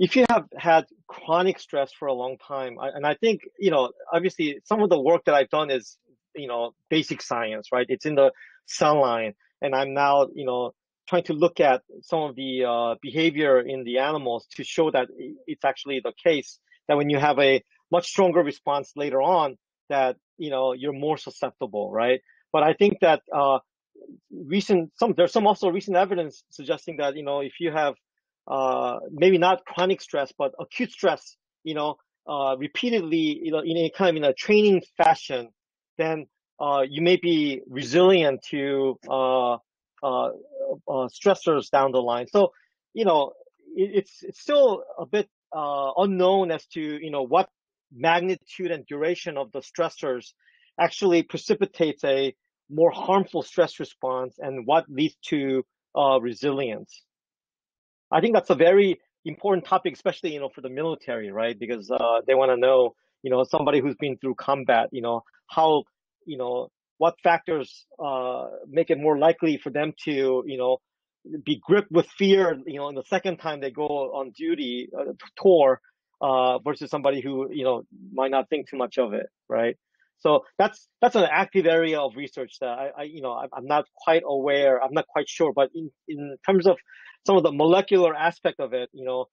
if you have had chronic stress for a long time, and I think you know, obviously, some of the work that I've done is you know basic science, right? It's in the cell line, and I'm now you know trying to look at some of the uh, behavior in the animals to show that it's actually the case that when you have a much stronger response later on, that you know you're more susceptible, right? But I think that uh, recent some there's some also recent evidence suggesting that you know if you have uh, maybe not chronic stress but acute stress, you know, uh, repeatedly, you know, in a kind of in a training fashion, then uh, you may be resilient to uh, uh, uh, stressors down the line. So, you know, it, it's it's still a bit uh, unknown as to you know what magnitude and duration of the stressors actually precipitates a more harmful stress response and what leads to uh, resilience. I think that's a very important topic, especially you know for the military, right? Because they want to know, you know, somebody who's been through combat, you know, how you know what factors uh, make it more likely for them to, you know, be gripped with fear, you know, in the second time they go on duty uh, tour uh, versus somebody who, you know, might not think too much of it, right? So that's that's an active area of research that I, I you know, I'm not quite aware, I'm not quite sure, but in in terms of some of the molecular aspect of it, you know,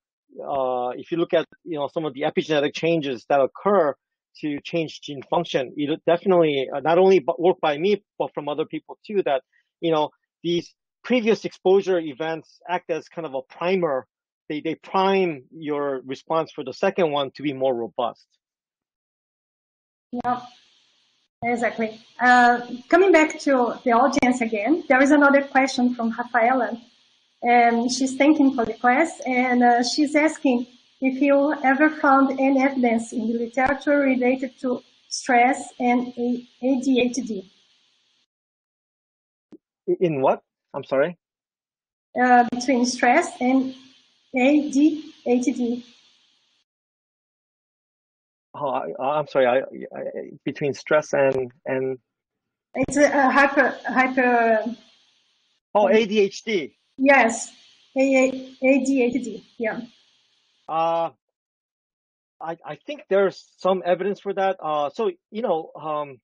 uh, if you look at you know some of the epigenetic changes that occur to change gene function. It definitely uh, not only work by me, but from other people too, that, you know, these previous exposure events act as kind of a primer. They, they prime your response for the second one to be more robust. Yeah, exactly. Uh, coming back to the audience again, there is another question from Rafaela. And she's thanking for the class and uh, she's asking if you ever found any evidence in the literature related to stress and ADHD. In what? I'm sorry? Uh, between stress and ADHD. Oh, I, am sorry. I, I, between stress and and it's a, a hyper hyper. Oh, ADHD. Yes, ADHD. Yeah. Uh, I I think there's some evidence for that. Uh, so you know, um,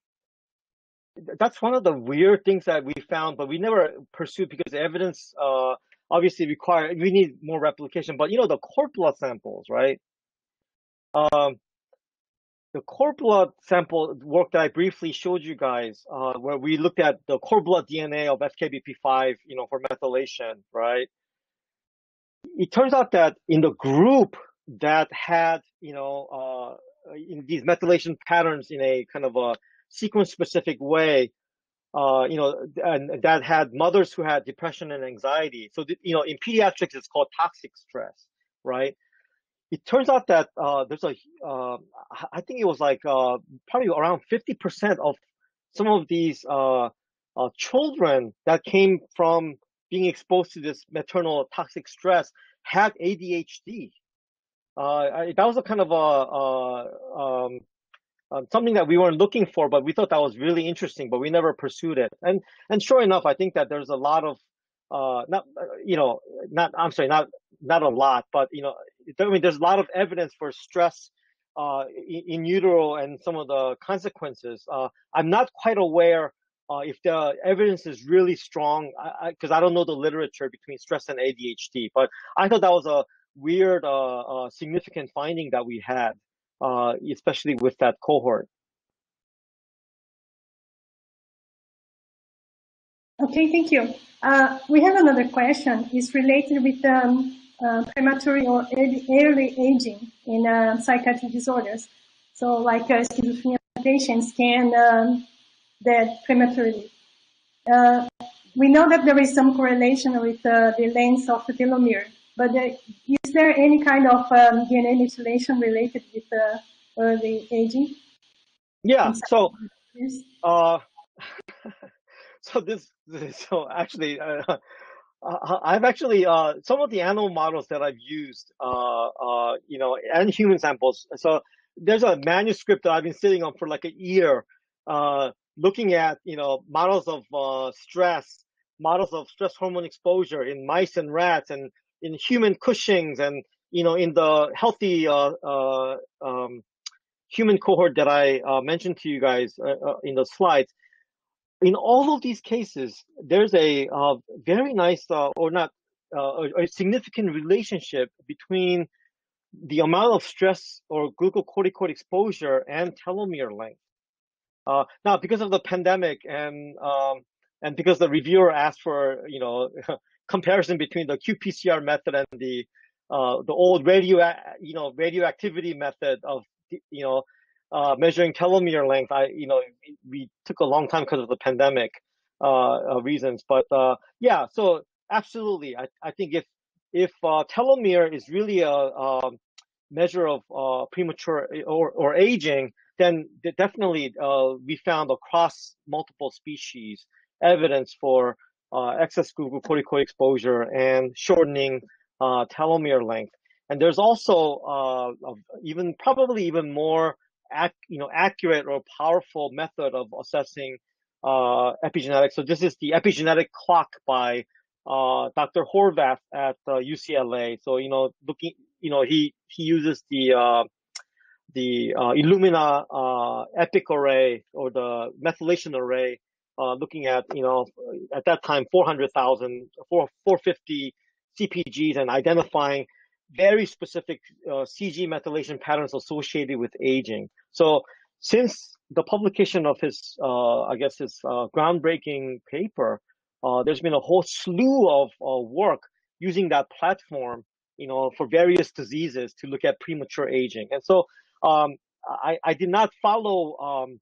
that's one of the weird things that we found, but we never pursued because the evidence uh obviously require we need more replication. But you know, the blood samples, right? Um, the blood sample work that I briefly showed you guys, uh, where we looked at the cord blood DNA of FKBP5, you know, for methylation, right? It turns out that in the group that had, you know, uh, in these methylation patterns in a kind of a sequence specific way, uh, you know, and that had mothers who had depression and anxiety. So, you know, in pediatrics, it's called toxic stress, right? it turns out that uh, there's a, uh, I think it was like uh, probably around 50% of some of these uh, children that came from being exposed to this maternal toxic stress had ADHD. Uh, that was a kind of a, um, something that we weren't looking for, but we thought that was really interesting, but we never pursued it. And and sure enough, I think that there's a lot of not you know not I'm sorry not not a lot, but you know I mean, there's a lot of evidence for stress uh, in, in, utero and some of the consequences. Uh, I'm not quite aware uh, if the evidence is really strong because I, I, I, don't know the literature between stress and ADHD. But I thought that was a weird, uh, uh, significant finding that we had, uh, especially with that cohort. Okay, thank you. we have another question. It's related with um, uh, premature or early aging in uh, psychiatric disorders. So like uh, schizophrenia patients can um, dead prematurely. Uh, we know that there is some correlation with uh, the length of the telomere, but uh, is there any kind of um, DNA methylation related with early aging? Yeah, so, *laughs* so this, *laughs* so actually, uh, I've actually uh, some of the animal models that I've used, uh, uh, you know, and human samples. So there's a manuscript that I've been sitting on for like a year, uh, looking at you know models of uh, stress, models of stress hormone exposure in mice and rats, and in human Cushing's, and you know in the healthy um, human cohort that I mentioned to you guys in the slides in all of these cases, there's a uh, very nice uh, or not uh, a significant relationship between the amount of stress or glucocorticoid exposure and telomere length. Uh, now, because of the pandemic and um, and because the reviewer asked for you know *laughs* comparison between the qPCR method and the uh, the old radio you know radioactivity method of you know uh, measuring telomere length, I, you know, we took a long time because of the pandemic uh, uh, reasons. But uh, yeah, so absolutely, I, I think if if uh, telomere is really a, a measure of uh, premature or, or aging, then definitely we found across multiple species evidence for excess glucocorticoid exposure and shortening telomere length. And there's also even probably even more ac- you know, accurate or powerful method of assessing uh, epigenetics. So this is the epigenetic clock by uh, Dr. Horvath at uh, UCLA. So you know, looking, you know, he he uses the uh, the uh, Illumina uh, epic array or the methylation array, looking at you know at that time 400,000, 450 CPGs and identifying very specific uh, CG methylation patterns associated with aging. So since the publication of his, uh, I guess his uh, groundbreaking paper, uh, there's been a whole slew of uh, work using that platform, you know, for various diseases to look at premature aging. And so um, I, I, did not follow um,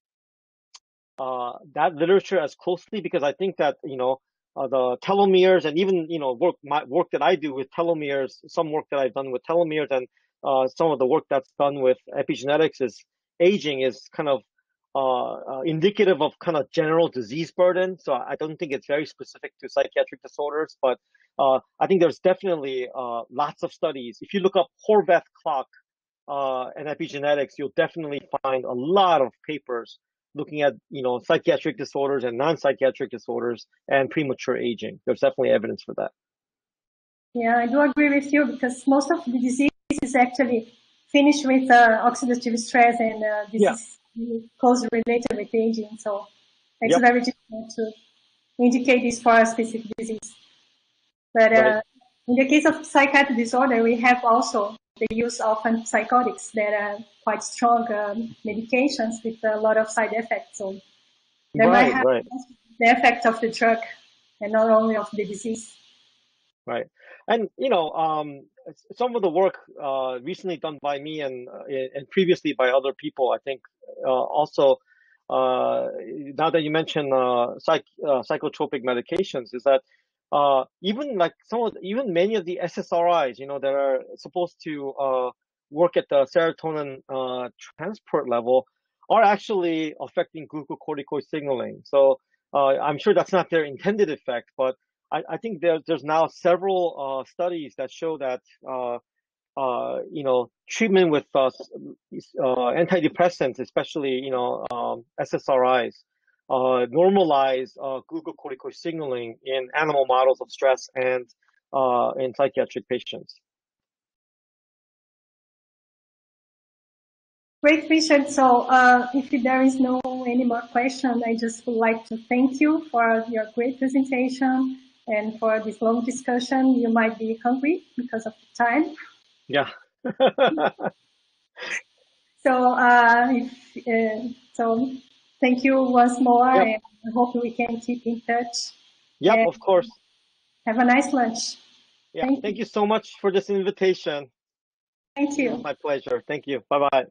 uh, that literature as closely because I think that you know uh, the telomeres and even you know work my work that I do with telomeres, some work that I've done with telomeres and uh, some of the work that's done with epigenetics is aging is kind of uh, uh, indicative of kind of general disease burden. So I don't think it's very specific to psychiatric disorders, but uh, I think there's definitely uh, lots of studies. If you look up Horvath clock uh, and epigenetics, you'll definitely find a lot of papers looking at you know psychiatric disorders and non-psychiatric disorders and premature aging. There's definitely evidence for that. Yeah, I do agree with you because most of the disease is actually finished with uh, oxidative stress and uh, disease yeah. closely related with aging. So it's yep. very difficult to indicate this for a specific disease. But uh, in the case of psychiatric disorder, we have also the use of antipsychotics that are quite strong um, medications with a lot of side effects. So they right, might have right. the effect of the drug and not only of the disease. Right. And, you know, um, some of the work uh, recently done by me and, uh, and previously by other people, I think uh, also, uh, now that you mention uh, psych, uh, psychotropic medications, is that uh, even like some of even many of the SSRIs, you know, that are supposed to uh, work at the serotonin uh, transport level, are actually affecting glucocorticoid signaling. So uh, I'm sure that's not their intended effect, but I, I think there, there's now several uh, studies that show that uh, you know treatment with antidepressants, especially you know um, SSRIs uh, normalize uh, glucocorticoid signaling in animal models of stress and uh, in psychiatric patients. Great, Richard. So uh, if there is no any more question, I just would like to thank you for your great presentation and for this long discussion. You might be hungry because of the time. Yeah. *laughs* so, uh, if, uh, so thank you once more. Yep. I hope we can keep in touch. Yep, of course. Have a nice lunch. Yeah, thank, thank you. you so much for this invitation. Thank you. My pleasure. Thank you. Bye bye.